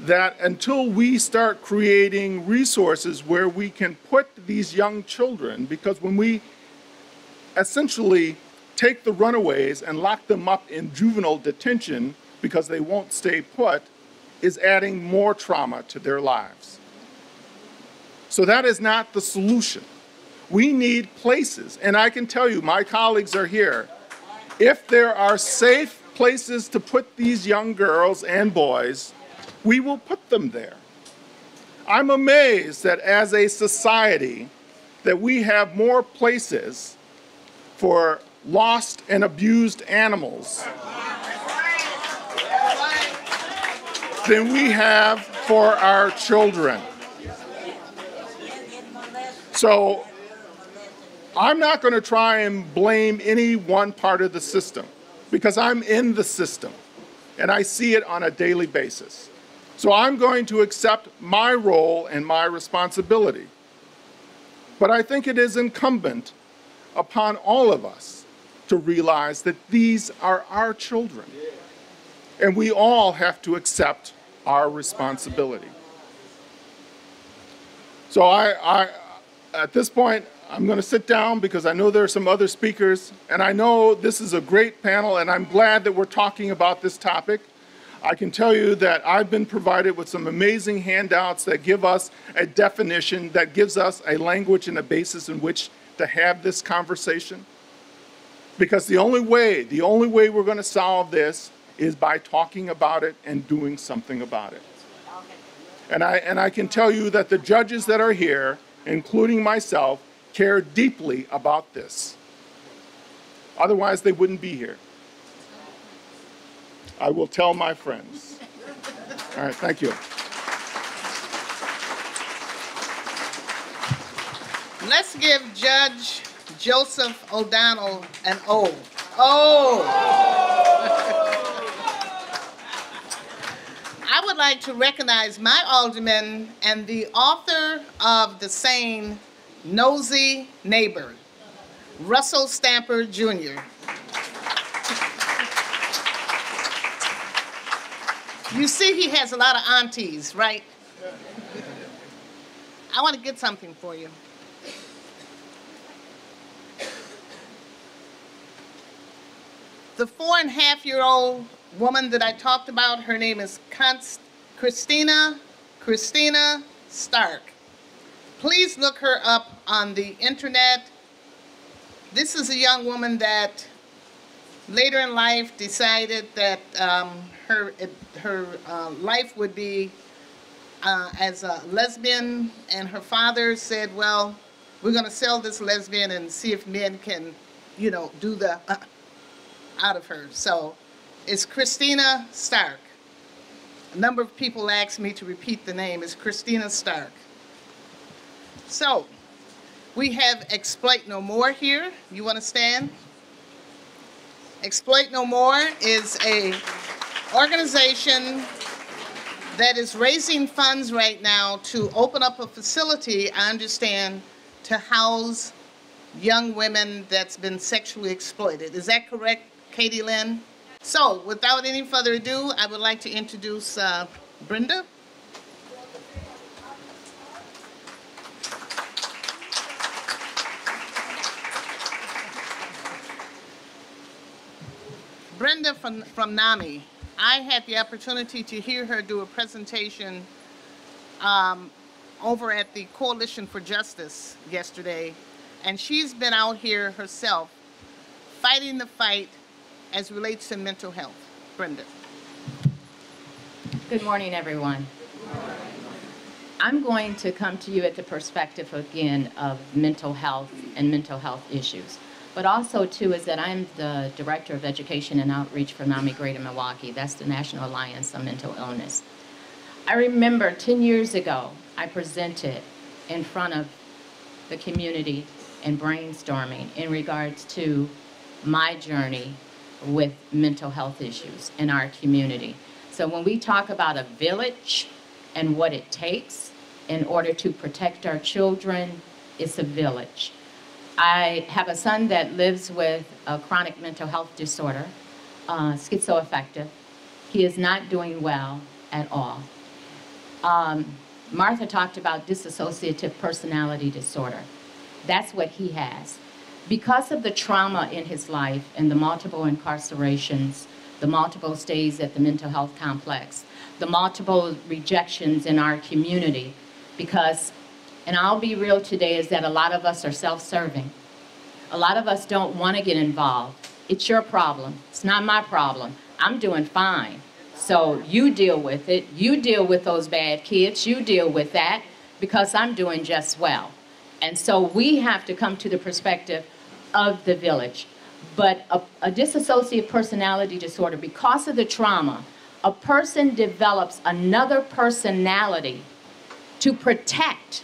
that until we start creating resources where we can put these young children, because when we essentially take the runaways and lock them up in juvenile detention because they won't stay put, is adding more trauma to their lives. So that is not the solution. We need places, and I can tell you, my colleagues are here. If there are safe places to put these young girls and boys, we will put them there. I'm amazed that as a society that we have more places for lost and abused animals than we have for our children. So I'm not going to try and blame any one part of the system because I'm in the system and I see it on a daily basis. So I'm going to accept my role and my responsibility. But I think it is incumbent upon all of us to realize that these are our children. And we all have to accept our responsibility. So I, I at this point, I'm going to sit down because I know there are some other speakers, and I know this is a great panel, and I'm glad that we're talking about this topic. I can tell you that I've been provided with some amazing handouts that give us a definition, that gives us a language and a basis in which to have this conversation. Because the only way, the only way we're going to solve this is by talking about it and doing something about it. And I, and I can tell you that the judges that are here, including myself, care deeply about this. Otherwise, they wouldn't be here. I will tell my friends. All right, thank you.
Let's give Judge Joseph O'Donnell an O. O. I would like to recognize my alderman and the author of the saying, nosy neighbor, Russell Stamper Jr. You see, he has a lot of aunties, right? I want to get something for you. The four and a half year old woman that I talked about, her name is Const- Christina, Christina Stark. Please look her up on the internet. This is a young woman that later in life decided that um, her, her uh, life would be uh, as a lesbian, and her father said, well, we're going to sell this lesbian and see if men can, you know, do the uh, out of her. So it's Christina Stark. A number of people asked me to repeat the name. It's Christina Stark. So we have Exploit No More here. You want to stand? Exploit No More is a organization that is raising funds right now to open up a facility, I understand, to house young women that's been sexually exploited. Is that correct, Katie Lynn? So, without any further ado, I would like to introduce uh, Brenda. Brenda from, from NAMI. I had the opportunity to hear her do a presentation um, over at the Coalition for Justice yesterday, and she's been out here herself fighting the fight as relates to mental health. Brenda.
Good morning, everyone. I'm going to come to you at the perspective again of mental health and mental health issues. But also, too, is that I'm the Director of Education and Outreach for NAMI Greater Milwaukee. That's the National Alliance on Mental Illness. I remember 10 years ago, I presented in front of the community and brainstorming in regards to my journey with mental health issues in our community. So when we talk about a village and what it takes in order to protect our children, it's a village. I have a son that lives with a chronic mental health disorder, uh, schizoaffective. He is not doing well at all. Um, Martha talked about dissociative personality disorder. That's what he has. Because of the trauma in his life and the multiple incarcerations, the multiple stays at the mental health complex, the multiple rejections in our community, because and I'll be real today, is that a lot of us are self-serving. A lot of us don't want to get involved. It's your problem. It's not my problem. I'm doing fine. So you deal with it. You deal with those bad kids. You deal with that because I'm doing just well. And so we have to come to the perspective of the village. But a, a dissociative personality disorder, because of the trauma, a person develops another personality to protect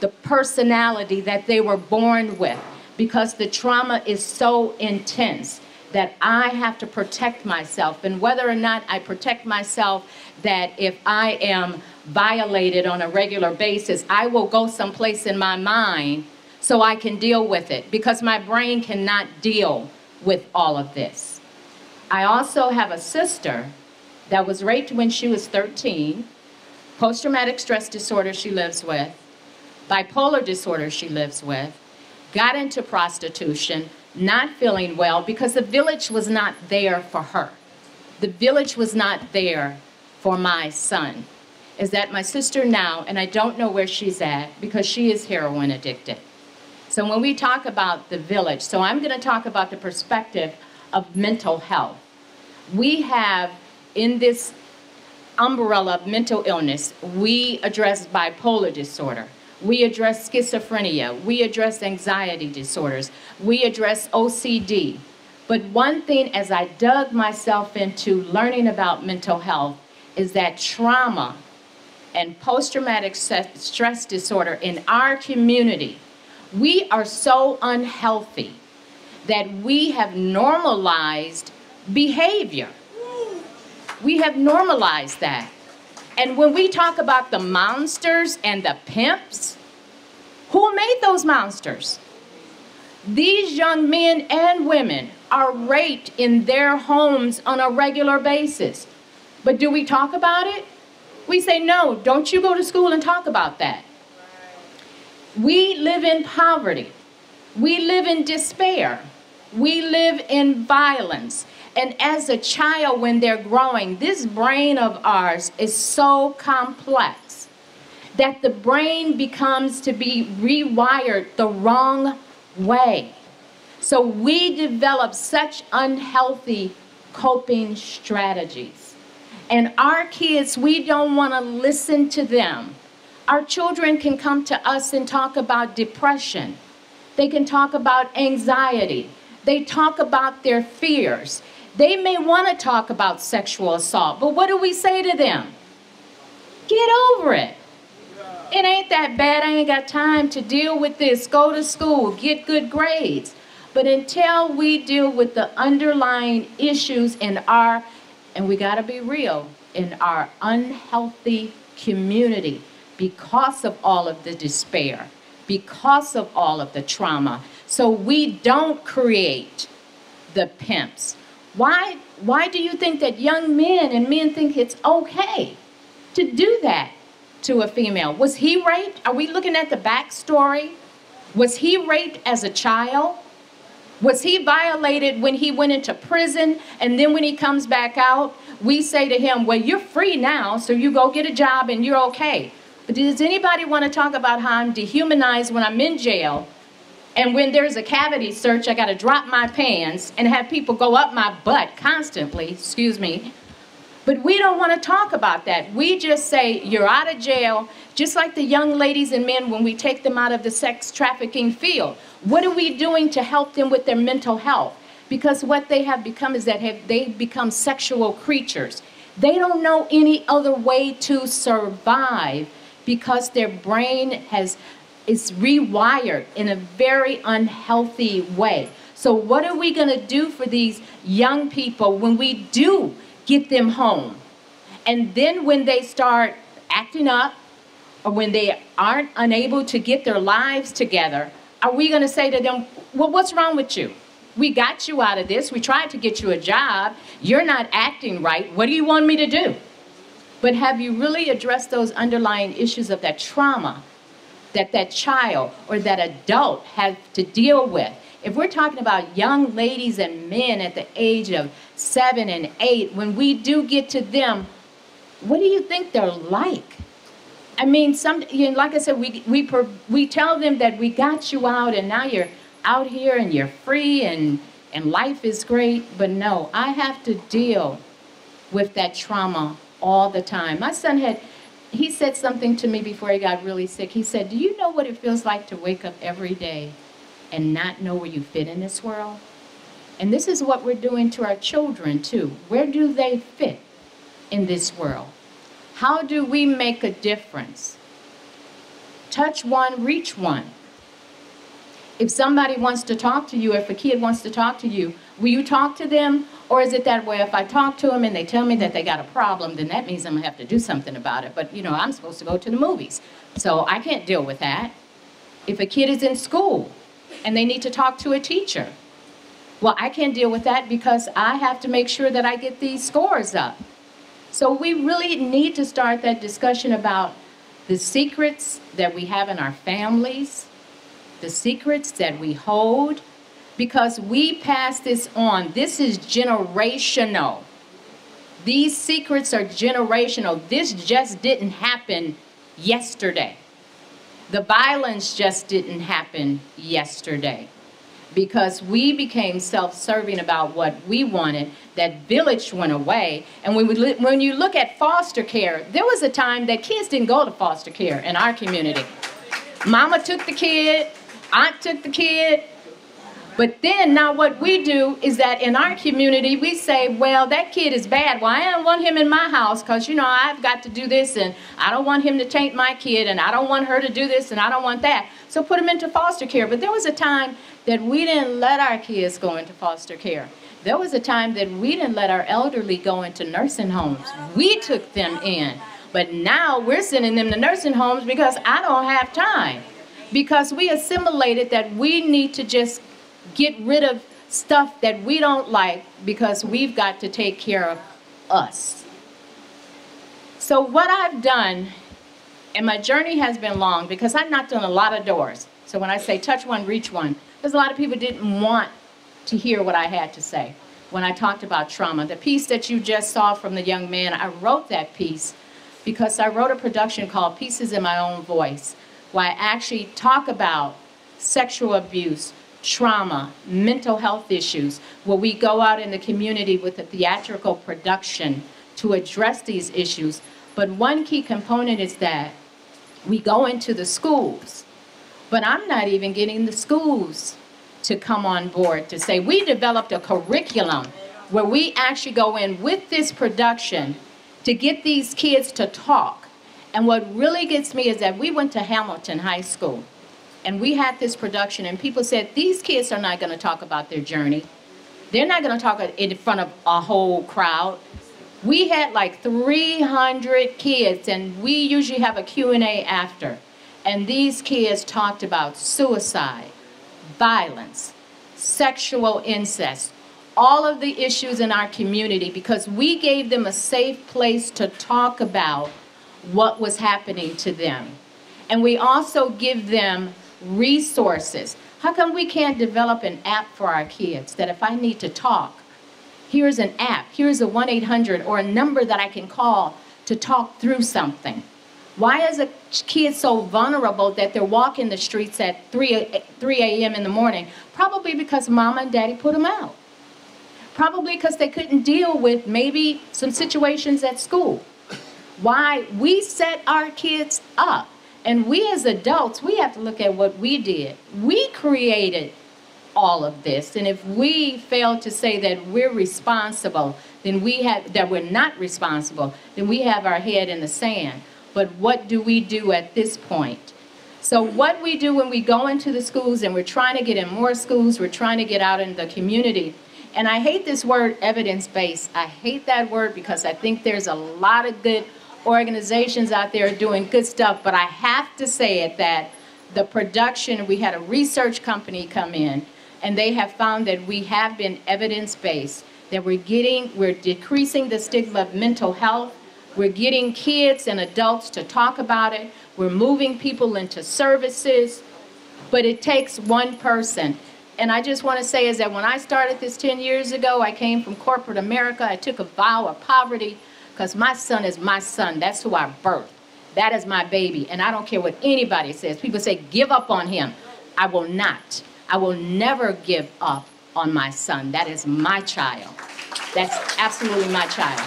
the personality that they were born with because the trauma is so intense that I have to protect myself. And whether or not I protect myself, that if I am violated on a regular basis, I will go someplace in my mind so I can deal with it because my brain cannot deal with all of this. I also have a sister that was raped when she was 13, post traumatic stress disorder she lives with, bipolar disorder she lives with, got into prostitution, not feeling well because the village was not there for her. the village was not there for my son is that my sister now, and I don't know where she's at because she is heroin addicted. So when we talk about the village, so I'm going to talk about the perspective of mental health. We have in this umbrella of mental illness, we address bipolar disorder. We address schizophrenia. We address anxiety disorders. We address OCD. But one thing as I dug myself into learning about mental health is that trauma and post-traumatic stress disorder in our community, we are so unhealthy that we have normalized behavior. We have normalized that. And when we talk about the monsters and the pimps, who made those monsters? These young men and women are raped in their homes on a regular basis. But do we talk about it? We say, no, don't you go to school and talk about that. We live in poverty. We live in despair. We live in violence. And as a child, when they're growing, this brain of ours is so complex that the brain becomes to be rewired the wrong way. So we develop such unhealthy coping strategies. And our kids, we don't want to listen to them. Our children can come to us and talk about depression. They can talk about anxiety. They talk about their fears. They may want to talk about sexual assault, but what do we say to them? Get over it. It ain't that bad. I ain't got time to deal with this. Go to school, get good grades. But until we deal with the underlying issues in our and we got to be real in our unhealthy community because of all of the despair, because of all of the trauma. So we don't create the pimps. Why, why do you think that young men and men think it's okay to do that to a female? Was he raped? Are we looking at the backstory? Was he raped as a child? Was he violated when he went into prison and then when he comes back out, we say to him, well, you're free now, so you go get a job and you're okay. But does anybody want to talk about how I'm dehumanized when I'm in jail and when there's a cavity search, I got to drop my pants and have people go up my butt constantly, excuse me. But we don't want to talk about that. We just say, you're out of jail, just like the young ladies and men when we take them out of the sex trafficking field. What are we doing to help them with their mental health? Because what they have become is that have, they become sexual creatures. They don't know any other way to survive because their brain has is rewired in a very unhealthy way. So what are we going to do for these young people when we do get them home? And then when they start acting up or when they aren't unable to get their lives together, are we going to say to them, well, what's wrong with you? We got you out of this. We tried to get you a job. You're not acting right. What do you want me to do? But have you really addressed those underlying issues of that trauma that that child or that adult has to deal with? If we're talking about young ladies and men at the age of seven and eight, when we do get to them, what do you think they're like? I mean, some, you know, like I said, we, we, we tell them that we got you out and now you're out here and you're free and, and life is great. But no, I have to deal with that trauma all the time. My son had, he said something to me before he got really sick. He said, do you know what it feels like to wake up every day and not know where you fit in this world? And this is what we're doing to our children too. Where do they fit in this world? How do we make a difference? Touch one, reach one. If somebody wants to talk to you, if a kid wants to talk to you, will you talk to them? Or is it that way, if I talk to them and they tell me that they got a problem, then that means I'm gonna have to do something about it. But you know, I'm supposed to go to the movies. So I can't deal with that. If a kid is in school and they need to talk to a teacher, well, I can't deal with that because I have to make sure that I get these scores up. So we really need to start that discussion about the secrets that we have in our families, the secrets that we hold, because we pass this on. This is generational. These secrets are generational. This just didn't happen yesterday. The violence just didn't happen yesterday because we became self-serving about what we wanted. That village went away. And when, we, when you look at foster care, there was a time that kids didn't go to foster care in our community. Mama took the kid, aunt took the kid. But then now what we do is that in our community, we say, well, that kid is bad. Well, I don't want him in my house because, you know, I've got to do this and I don't want him to taint my kid and I don't want her to do this and I don't want that. So put him into foster care. But there was a time that we didn't let our kids go into foster care. There was a time that we didn't let our elderly go into nursing homes. We took them in. But now we're sending them to nursing homes because I don't have time. Because we assimilated that we need to just get rid of stuff that we don't like because we've got to take care of us. So what I've done, and my journey has been long because I knocked on a lot of doors. So when I say touch one, reach one, because a lot of people didn't want to hear what I had to say when I talked about trauma. The piece that you just saw from the young man, I wrote that piece because I wrote a production called Pieces in My Own Voice, where I actually talk about sexual abuse, trauma, mental health issues, where we go out in the community with a theatrical production to address these issues. But one key component is that we go into the schools, but I'm not even getting the schools to come on board to say we developed a curriculum where we actually go in with this production to get these kids to talk. And what really gets me is that we went to Hamilton High School and we had this production and people said these kids are not going to talk about their journey. They're not going to talk in front of a whole crowd. We had like 300 kids and we usually have a q&a after. And these kids talked about suicide violence sexual incest all of the issues in our community because we gave them a safe place to talk about what was happening to them. And we also give them resources. How come we can't develop an app for our kids that if I need to talk, here's an app, here's a 1 800 or a number that I can call to talk through something? Why is a kid so vulnerable that they're walking the streets at 3, 3 a.m. in the morning? Probably because mama and daddy put them out. Probably because they couldn't deal with maybe some situations at school. Why we set our kids up and we as adults, we have to look at what we did. We created all of this. And if we fail to say that we're responsible, then we have that we're not responsible, then we have our head in the sand. But what do we do at this point? So what we do when we go into the schools and we're trying to get in more schools, we're trying to get out in the community. And I hate this word evidence-based. I hate that word because I think there's a lot of good organizations out there doing good stuff, but I have to say it that the production, we had a research company come in, and they have found that we have been evidence-based, that we're getting, we're decreasing the stigma of mental health, we're getting kids and adults to talk about it, we're moving people into services, but it takes one person. And I just want to say is that when I started this 10 years ago, I came from corporate America, I took a vow of poverty, because my son is my son. That's who I birthed. That is my baby. And I don't care what anybody says. People say, give up on him. I will not. I will never give up on my son. That is my child. That's absolutely my child.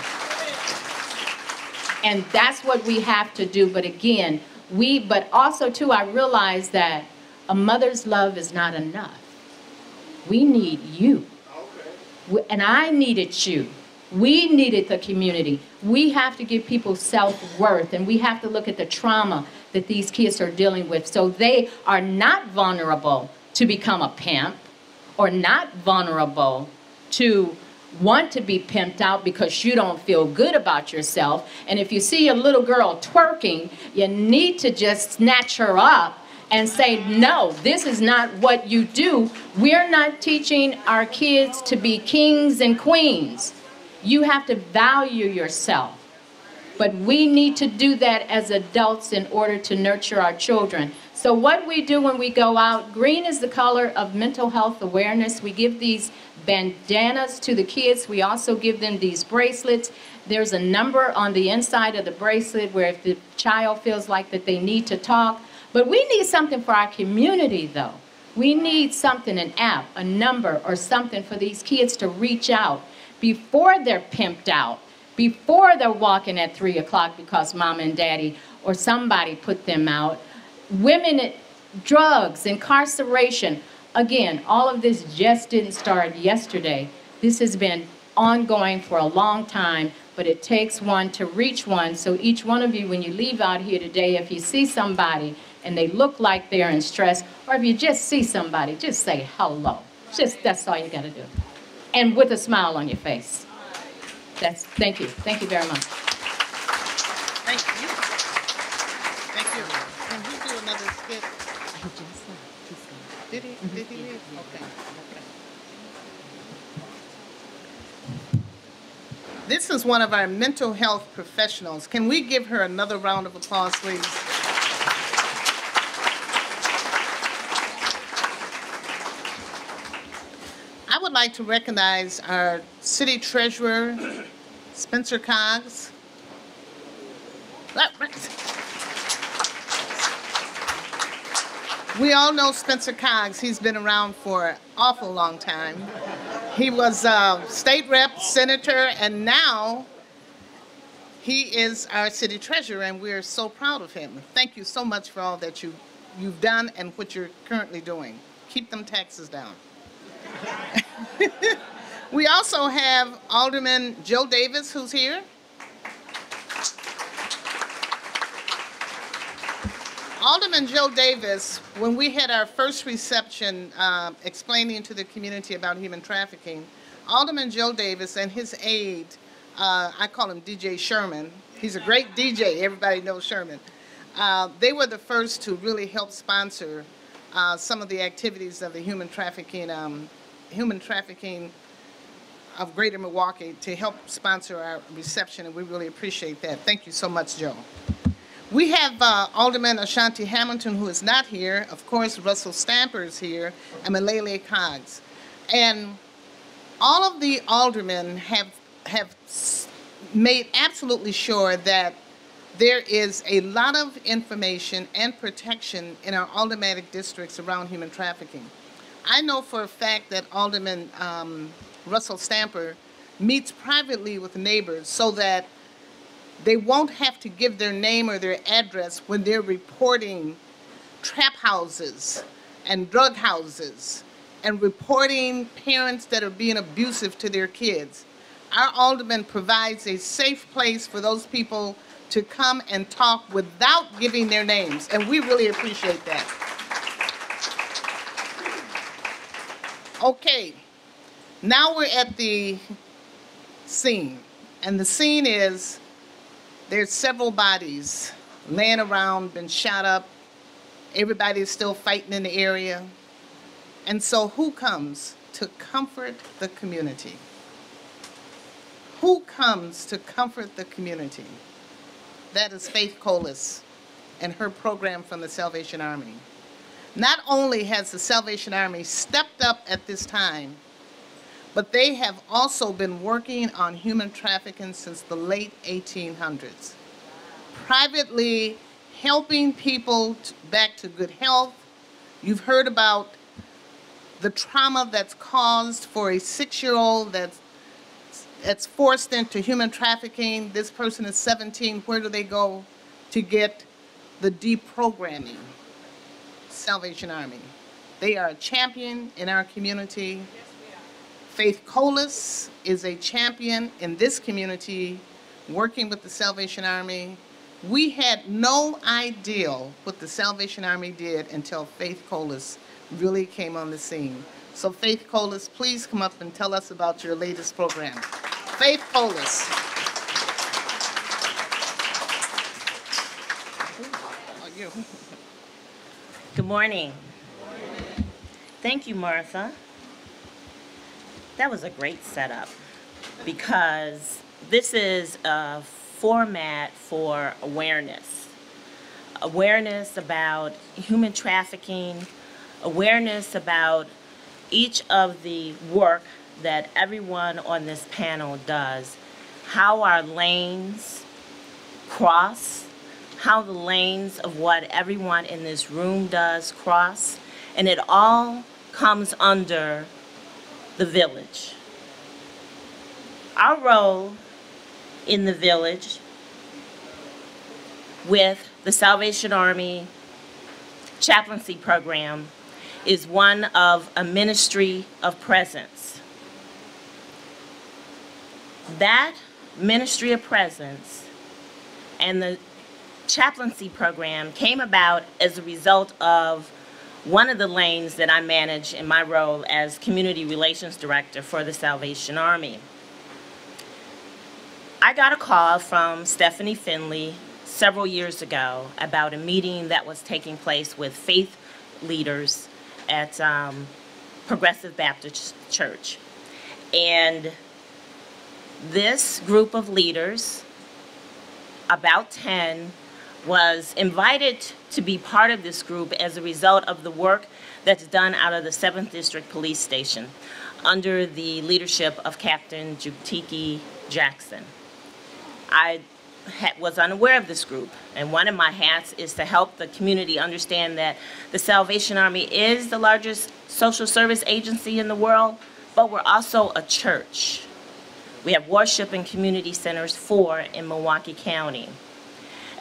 And that's what we have to do. But again, we, but also too, I realize that a mother's love is not enough. We need you. And I needed you. We needed the community. We have to give people self-worth and we have to look at the trauma that these kids are dealing with so they are not vulnerable to become a pimp or not vulnerable to want to be pimped out because you don't feel good about yourself. And if you see a little girl twerking, you need to just snatch her up and say, no, this is not what you do. We're not teaching our kids to be kings and queens. You have to value yourself. But we need to do that as adults in order to nurture our children. So what we do when we go out, green is the color of mental health awareness. We give these bandanas to the kids. We also give them these bracelets. There's a number on the inside of the bracelet where if the child feels like that they need to talk. But we need something for our community, though. We need something, an app, a number, or something for these kids to reach out before they're pimped out, before they're walking at 3 o'clock because mom and daddy or somebody put them out. Women, drugs, incarceration. Again, all of this just didn't start yesterday. This has been ongoing for a long time, but it takes one to reach one. So each one of you, when you leave out here today, if you see somebody and they look like they're in stress, or if you just see somebody, just say hello. Just, that's all you gotta do. And with a smile on your face. That's, thank you, thank you very much.
Thank you. Thank you. Can he do another skit? I just Did he, mm-hmm. did he leave? Okay, okay. This is one of our mental health professionals. Can we give her another round of applause, please? I would like to recognize our city treasurer, Spencer Coggs. We all know Spencer Coggs. He's been around for an awful long time. He was a state rep, senator, and now he is our city treasurer, and we're so proud of him. Thank you so much for all that you, you've done and what you're currently doing. Keep them taxes down. we also have Alderman Joe Davis, who's here. Alderman Joe Davis, when we had our first reception uh, explaining to the community about human trafficking, Alderman Joe Davis and his aide, uh, I call him DJ Sherman, he's a great DJ, everybody knows Sherman, uh, they were the first to really help sponsor uh, some of the activities of the human trafficking, um, human trafficking of Greater Milwaukee to help sponsor our reception, and we really appreciate that. Thank you so much, Joe. We have uh, Alderman Ashanti Hamilton, who is not here. Of course, Russell Stamper is here, and Milele Coggs. And all of the aldermen have, have made absolutely sure that there is a lot of information and protection in our aldermanic districts around human trafficking. I know for a fact that Alderman um, Russell Stamper meets privately with neighbors so that they won't have to give their name or their address when they're reporting trap houses and drug houses and reporting parents that are being abusive to their kids. Our alderman provides a safe place for those people to come and talk without giving their names, and we really appreciate that. Okay, now we're at the scene, and the scene is there's several bodies laying around, been shot up. Everybody is still fighting in the area. And so, who comes to comfort the community? Who comes to comfort the community? That is Faith Colas and her program from the Salvation Army. Not only has the Salvation Army stepped up at this time, but they have also been working on human trafficking since the late 1800s. Privately helping people back to good health. You've heard about the trauma that's caused for a six-year-old that's that's forced into human trafficking. This person is 17. Where do they go to get the deprogramming? Salvation Army. They are a champion in our community. Faith Colas is a champion in this community working with the Salvation Army. We had no idea what the Salvation Army did until Faith Colas really came on the scene. So Faith Colas, please come up and tell us about your latest program. Faith Colas. You.
Good morning. Thank you, Martha. That was a great setup because this is a format for awareness. Awareness about human trafficking, awareness about each of the work that everyone on this panel does, how our lanes cross, how the lanes of what everyone in this room does cross, and it all comes under the village. Our role in the village with the Salvation Army chaplaincy program is one of a ministry of presence. That ministry of presence and the chaplaincy program came about as a result of one of the lanes that I manage in my role as Community Relations Director for the Salvation Army. I got a call from Stephanie Finley several years ago about a meeting that was taking place with faith leaders at um, Progressive Baptist Church. And this group of leaders, about 10, was invited to be part of this group as a result of the work that's done out of the 7th District Police Station under the leadership of Captain Jutiki Jackson. I was unaware of this group, and one of my hats is to help the community understand that the Salvation Army is the largest social service agency in the world, but we're also a church. We have worship and community centers, four in Milwaukee County.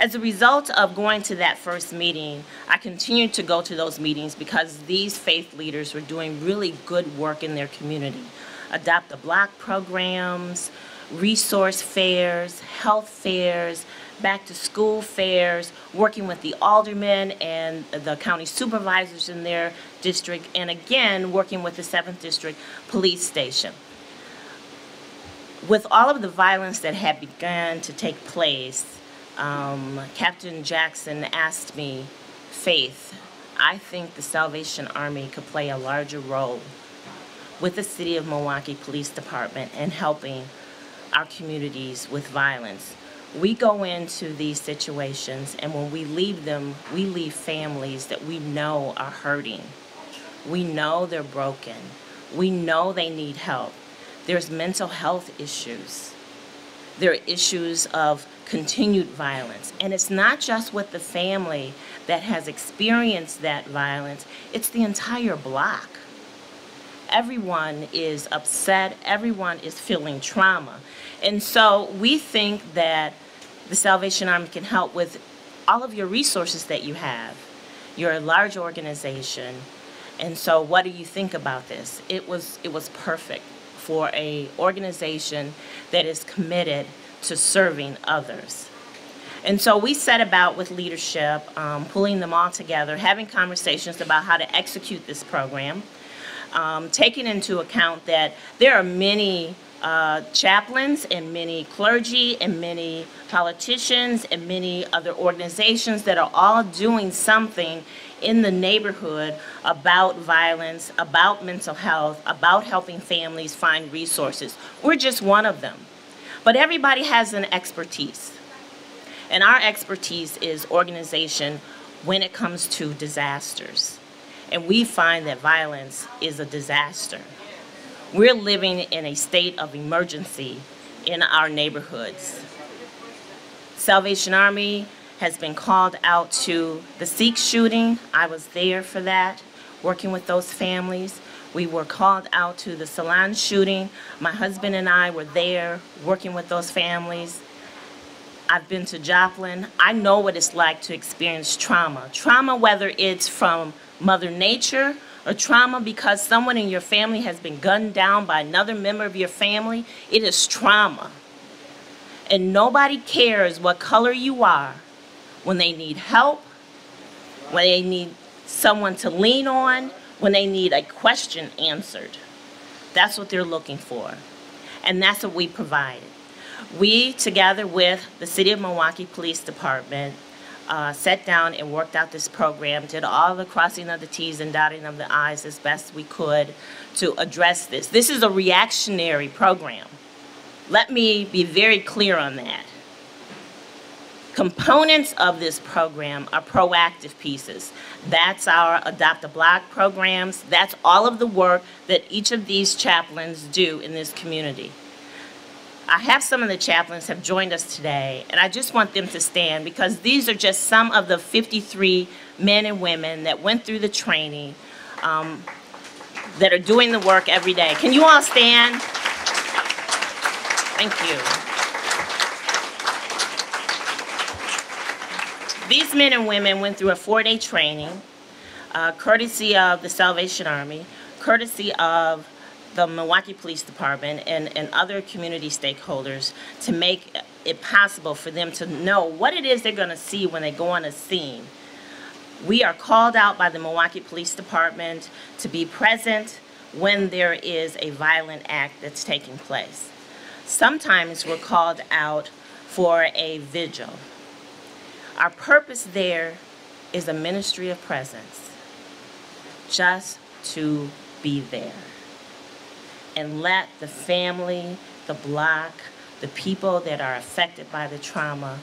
As a result of going to that first meeting, I continued to go to those meetings because these faith leaders were doing really good work in their community. Adopt a Block programs, resource fairs, health fairs, back to school fairs, working with the aldermen and the county supervisors in their district, and again, working with the 7th District Police Station. With all of the violence that had begun to take place, um, Captain Jackson asked me, Faith, I think the Salvation Army could play a larger role with the City of Milwaukee Police Department in helping our communities with violence. We go into these situations, and when we leave them, we leave families that we know are hurting. We know they're broken. We know they need help. There's mental health issues. There are issues of continued violence. And it's not just with the family that has experienced that violence, it's the entire block. Everyone is upset, everyone is feeling trauma. And so we think that the Salvation Army can help with all of your resources that you have. You're a large organization. And so what do you think about this? It was it was perfect for a organization that is committed to serving others. And so we set about with leadership, um, pulling them all together, having conversations about how to execute this program, um, taking into account that there are many uh, chaplains and many clergy and many politicians and many other organizations that are all doing something in the neighborhood about violence, about mental health, about helping families find resources. We're just one of them. But everybody has an expertise. And our expertise is organization when it comes to disasters. And we find that violence is a disaster. We're living in a state of emergency in our neighborhoods. Salvation Army has been called out to the Sikh shooting. I was there for that, working with those families. We were called out to the Salon shooting. My husband and I were there working with those families. I've been to Joplin. I know what it's like to experience trauma. Trauma, whether it's from Mother Nature or trauma because someone in your family has been gunned down by another member of your family, it is trauma. And nobody cares what color you are when they need help, when they need someone to lean on, when they need a question answered. That's what they're looking for. And that's what we provide. We, together with the City of Milwaukee Police Department, uh, sat down and worked out this program, did all the crossing of the T's and dotting of the I's as best we could to address this. This is a reactionary program. Let me be very clear on that. Components of this program are proactive pieces. That's our Adopt a Block programs. That's all of the work that each of these chaplains do in this community. I have some of the chaplains have joined us today, and I just want them to stand because these are just some of the 53 men and women that went through the training um, that are doing the work every day. Can you all stand? Thank you. These men and women went through a four-day training, uh, courtesy of the Salvation Army, courtesy of the Milwaukee Police Department and, and other community stakeholders to make it possible for them to know what it is they're going to see when they go on a scene. We are called out by the Milwaukee Police Department to be present when there is a violent act that's taking place. Sometimes we're called out for a vigil. Our purpose there is a ministry of presence, just to be there. And let the family, the block, the people that are affected by the trauma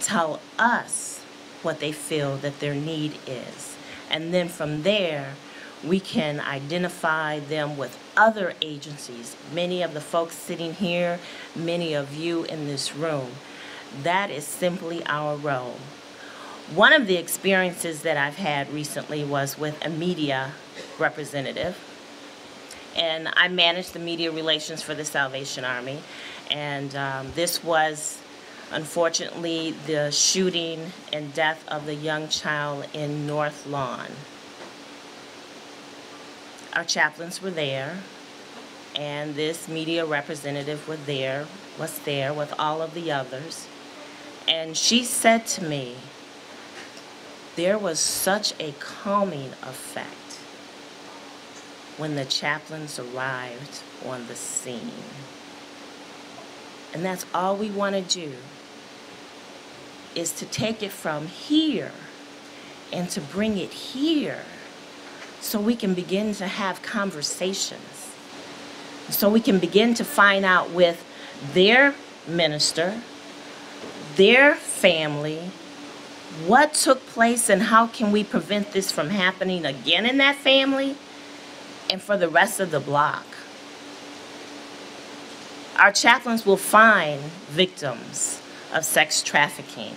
tell us what they feel that their need is. And then from there, we can identify them with other agencies, many of the folks sitting here, many of you in this room. That is simply our role. One of the experiences that I've had recently was with a media representative. And I managed the media relations for the Salvation Army. And um, this was, unfortunately, the shooting and death of the young child in North Lawn. Our chaplains were there, and this media representative was there, was there with all of the others. And she said to me, there was such a calming effect when the chaplains arrived on the scene. And that's all we want to do is to take it from here and to bring it here so we can begin to have conversations. So we can begin to find out with their minister, their family, what took place and how can we prevent this from happening again in that family and for the rest of the block. Our chaplains will find victims of sex trafficking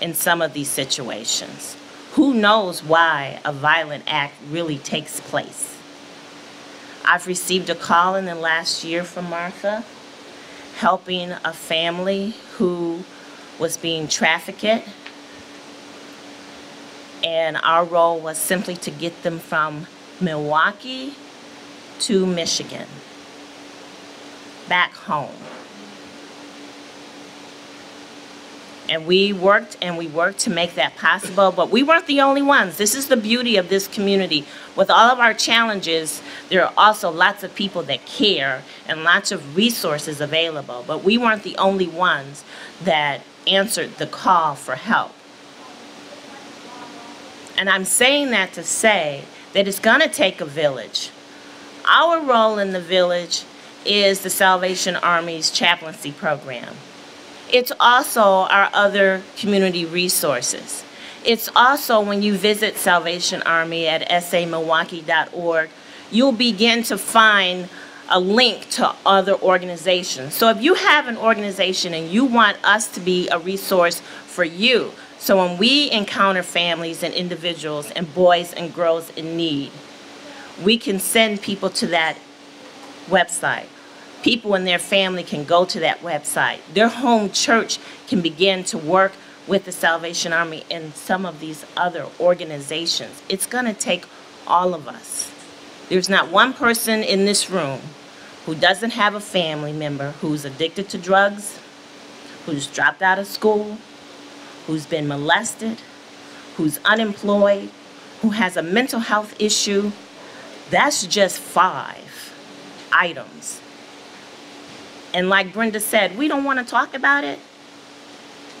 in some of these situations. Who knows why a violent act really takes place? I've received a call in the last year from Martha helping a family who was being trafficked and our role was simply to get them from Milwaukee to Michigan, back home. And we worked and we worked to make that possible, but we weren't the only ones. This is the beauty of this community. With all of our challenges, there are also lots of people that care and lots of resources available, but we weren't the only ones that answered the call for help. And I'm saying that to say that it's going to take a village. Our role in the village is the Salvation Army's chaplaincy program. It's also our other community resources. It's also when you visit Salvation Army at samilwaukee.org, you'll begin to find a link to other organizations. So if you have an organization and you want us to be a resource for you, so when we encounter families and individuals and boys and girls in need, we can send people to that website. People and their family can go to that website. Their home church can begin to work with the Salvation Army and some of these other organizations. It's going to take all of us. There's not one person in this room who doesn't have a family member who's addicted to drugs, who's dropped out of school, who's been molested, who's unemployed, who has a mental health issue. That's just five items. And like Brenda said, we don't want to talk about it,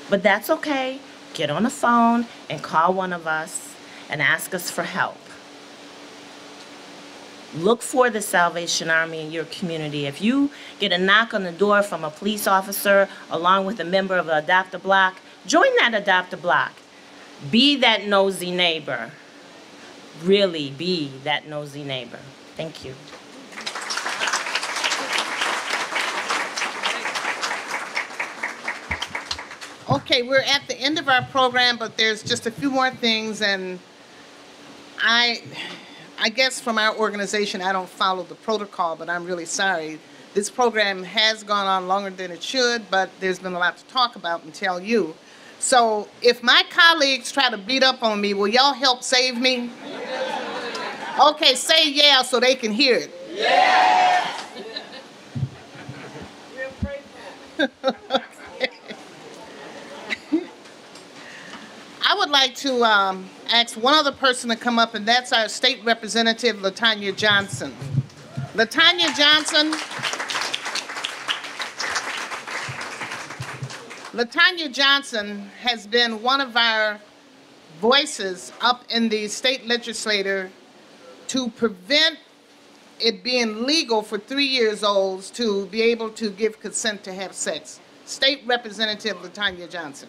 but that's okay. Get on the phone and call one of us and ask us for help. Look for the Salvation Army in your community. If you get a knock on the door from a police officer along with a member of the Adopt a Block, Join that Adopt a Block. Be that nosy neighbor. Really be that nosy neighbor. Thank you.
Okay, we're at the end of our program, but there's just a few more things, and I, I guess from our organization, I don't follow the protocol, but I'm really sorry. This program has gone on longer than it should, but there's been a lot to talk about and tell you. So if my colleagues try to beat up on me, will y'all help save me? Okay, say yeah so they can hear it. I would like to um, ask one other person to come up, and that's our state representative, LaTonya Johnson. LaTonya Johnson. LaTonya Johnson has been one of our voices up in the state legislature to prevent it being legal for three years olds to be able to give consent to have sex. State Representative LaTonya Johnson.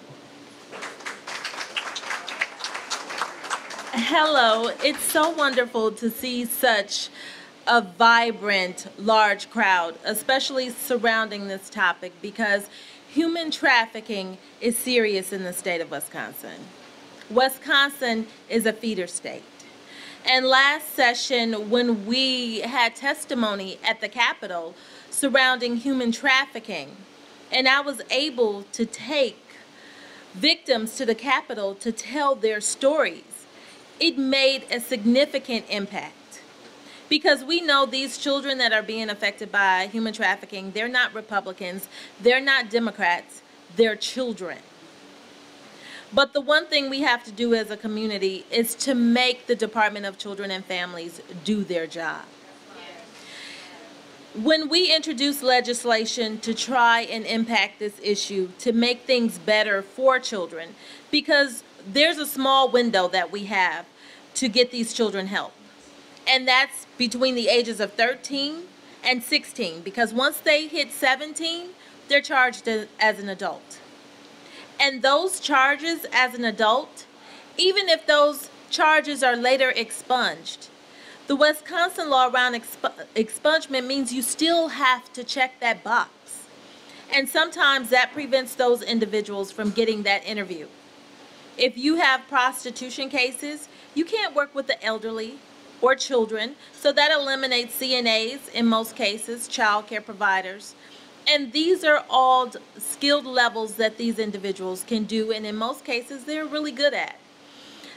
Hello, it's so wonderful to see such a vibrant, large crowd, especially surrounding this topic because human trafficking is serious in the state of Wisconsin. Wisconsin is a feeder state. And last session, when we had testimony at the Capitol surrounding human trafficking, and I was able to take victims to the Capitol to tell their stories, it made a significant impact. Because we know these children that are being affected by human trafficking, they're not Republicans, they're not Democrats, they're children. But the one thing we have to do as a community is to make the Department of Children and Families do their job. When we introduce legislation to try and impact this issue, to make things better for children, because there's a small window that we have to get these children help. And that's between the ages of 13 and 16, because once they hit 17, they're charged as, an adult. And those charges as an adult, even if those charges are later expunged, the Wisconsin law around exp- expungement means you still have to check that box. And sometimes that prevents those individuals from getting that interview. If you have prostitution cases, you can't work with the elderly or children, so that eliminates CNAs in most cases, child care providers. And these are all skilled levels that these individuals can do, and in most cases, they're really good at.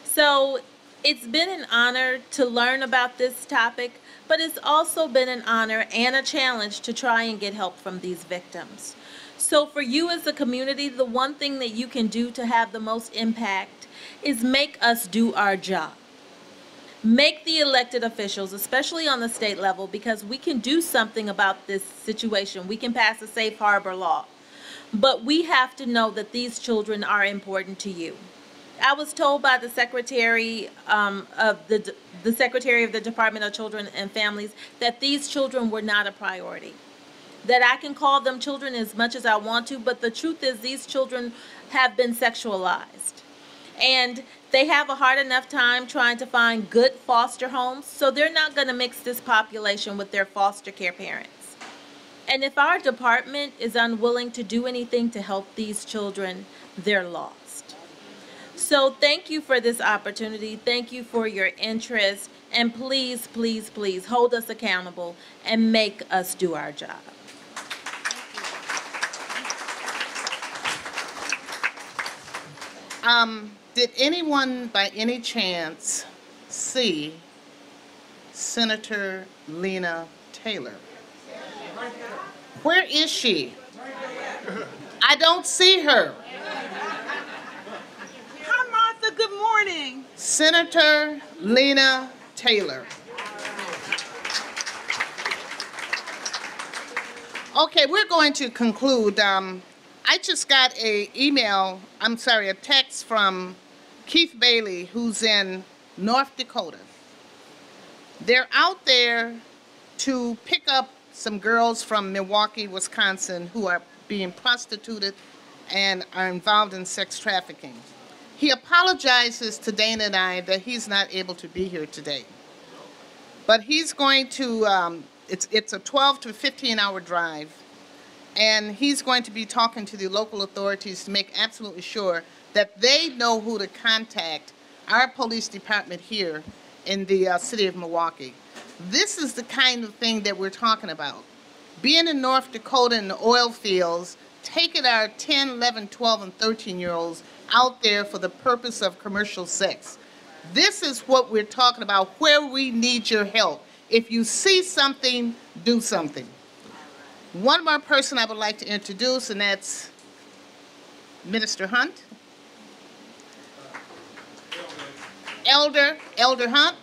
So it's been an honor to learn about this topic, but it's also been an honor and a challenge to try and get help from these victims. So for you as a community, the one thing that you can do to have the most impact is make us do our job. Make the elected officials, especially on the state level, because we can do something about this situation. We can pass a safe harbor law. But we have to know that these children are important to you. I was told by the secretary um, of the the secretary of the Department of Children and Families that these children were not a priority. That I can call them children as much as I want to, but the truth is these children have been sexualized. And they have a hard enough time trying to find good foster homes, so they're not going to mix this population with their foster care parents. And if our department is unwilling to do anything to help these children, they're lost. So thank you for this opportunity. Thank you for your interest. And please, please, please hold us accountable and make us do our job.
Um, did anyone by any chance see Senator Lena Taylor? Where is she? I don't see her.
Hi, Martha. Good morning.
Senator Lena Taylor. Okay, we're going to conclude. Um, I just got a email, I'm sorry, a text from Keith Bailey, who's in North Dakota. They're out there to pick up some girls from Milwaukee, Wisconsin, who are being prostituted and are involved in sex trafficking. He apologizes to Dana and I that he's not able to be here today. But he's going to, um, it's, it's a 12 to 15 hour drive, and he's going to be talking to the local authorities to make absolutely sure that they know who to contact our police department here in the uh, city of Milwaukee. This is the kind of thing that we're talking about. Being in North Dakota in the oil fields, taking our 10, 11, 12, and 13 year olds out there for the purpose of commercial sex. This is what we're talking about, where we need your help. If you see something, do something. One more person I would like to introduce, and that's Minister Hunt. Elder, Elder Hunt.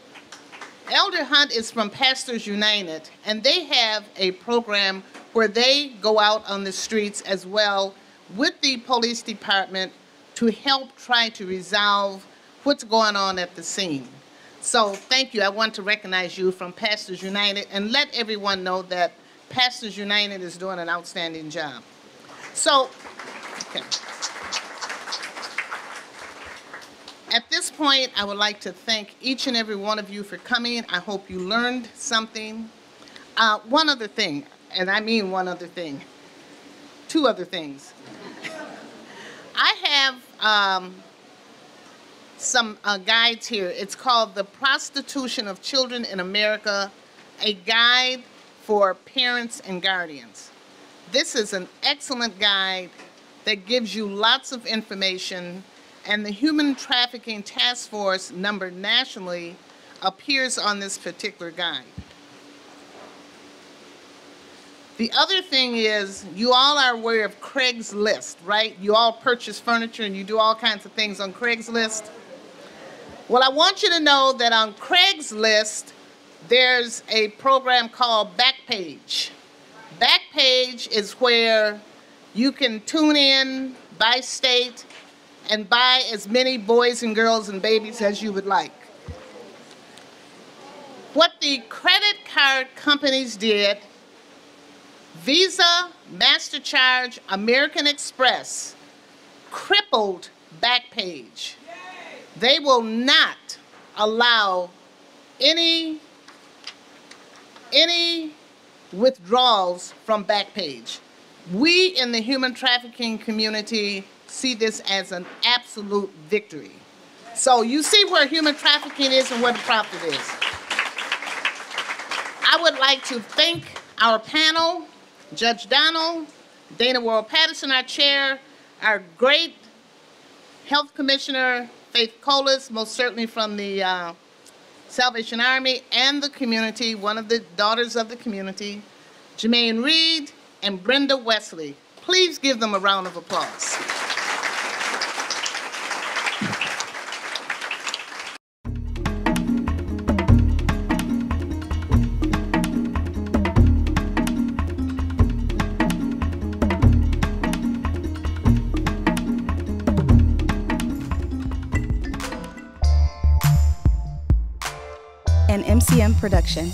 Elder Hunt is from Pastors United, and they have a program where they go out on the streets as well with the police department to help try to resolve what's going on at the scene. So thank you. I want to recognize you from Pastors United and let everyone know that Pastors United is doing an outstanding job. So, okay. At this point, I would like to thank each and every one of you for coming. I hope you learned something. Uh, one other thing, and I mean one other thing, two other things. I have um, some uh, guides here. It's called The Prostitution of Children in America, a guide for parents and guardians. This is an excellent guide that gives you lots of information and the Human Trafficking Task Force number nationally appears on this particular guide. The other thing is, you all are aware of Craigslist, right? You all purchase furniture and you do all kinds of things on Craigslist. Well, I want you to know that on Craigslist, there's a program called Backpage. Backpage is where you can tune in by state and buy as many boys and girls and babies as you would like. What the credit card companies did, Visa, MasterCharge, American Express, crippled Backpage. They will not allow any any withdrawals from Backpage. We in the human trafficking community see this as an absolute victory. So you see where human trafficking is and where the profit is. I would like to thank our panel, Judge Donald, Dana World Patterson, our chair, our great health commissioner, Faith Colas, most certainly from the uh, Salvation Army and the community, one of the daughters of the community, Jermaine Reed and Brenda Wesley. Please give them a round of applause.
Production.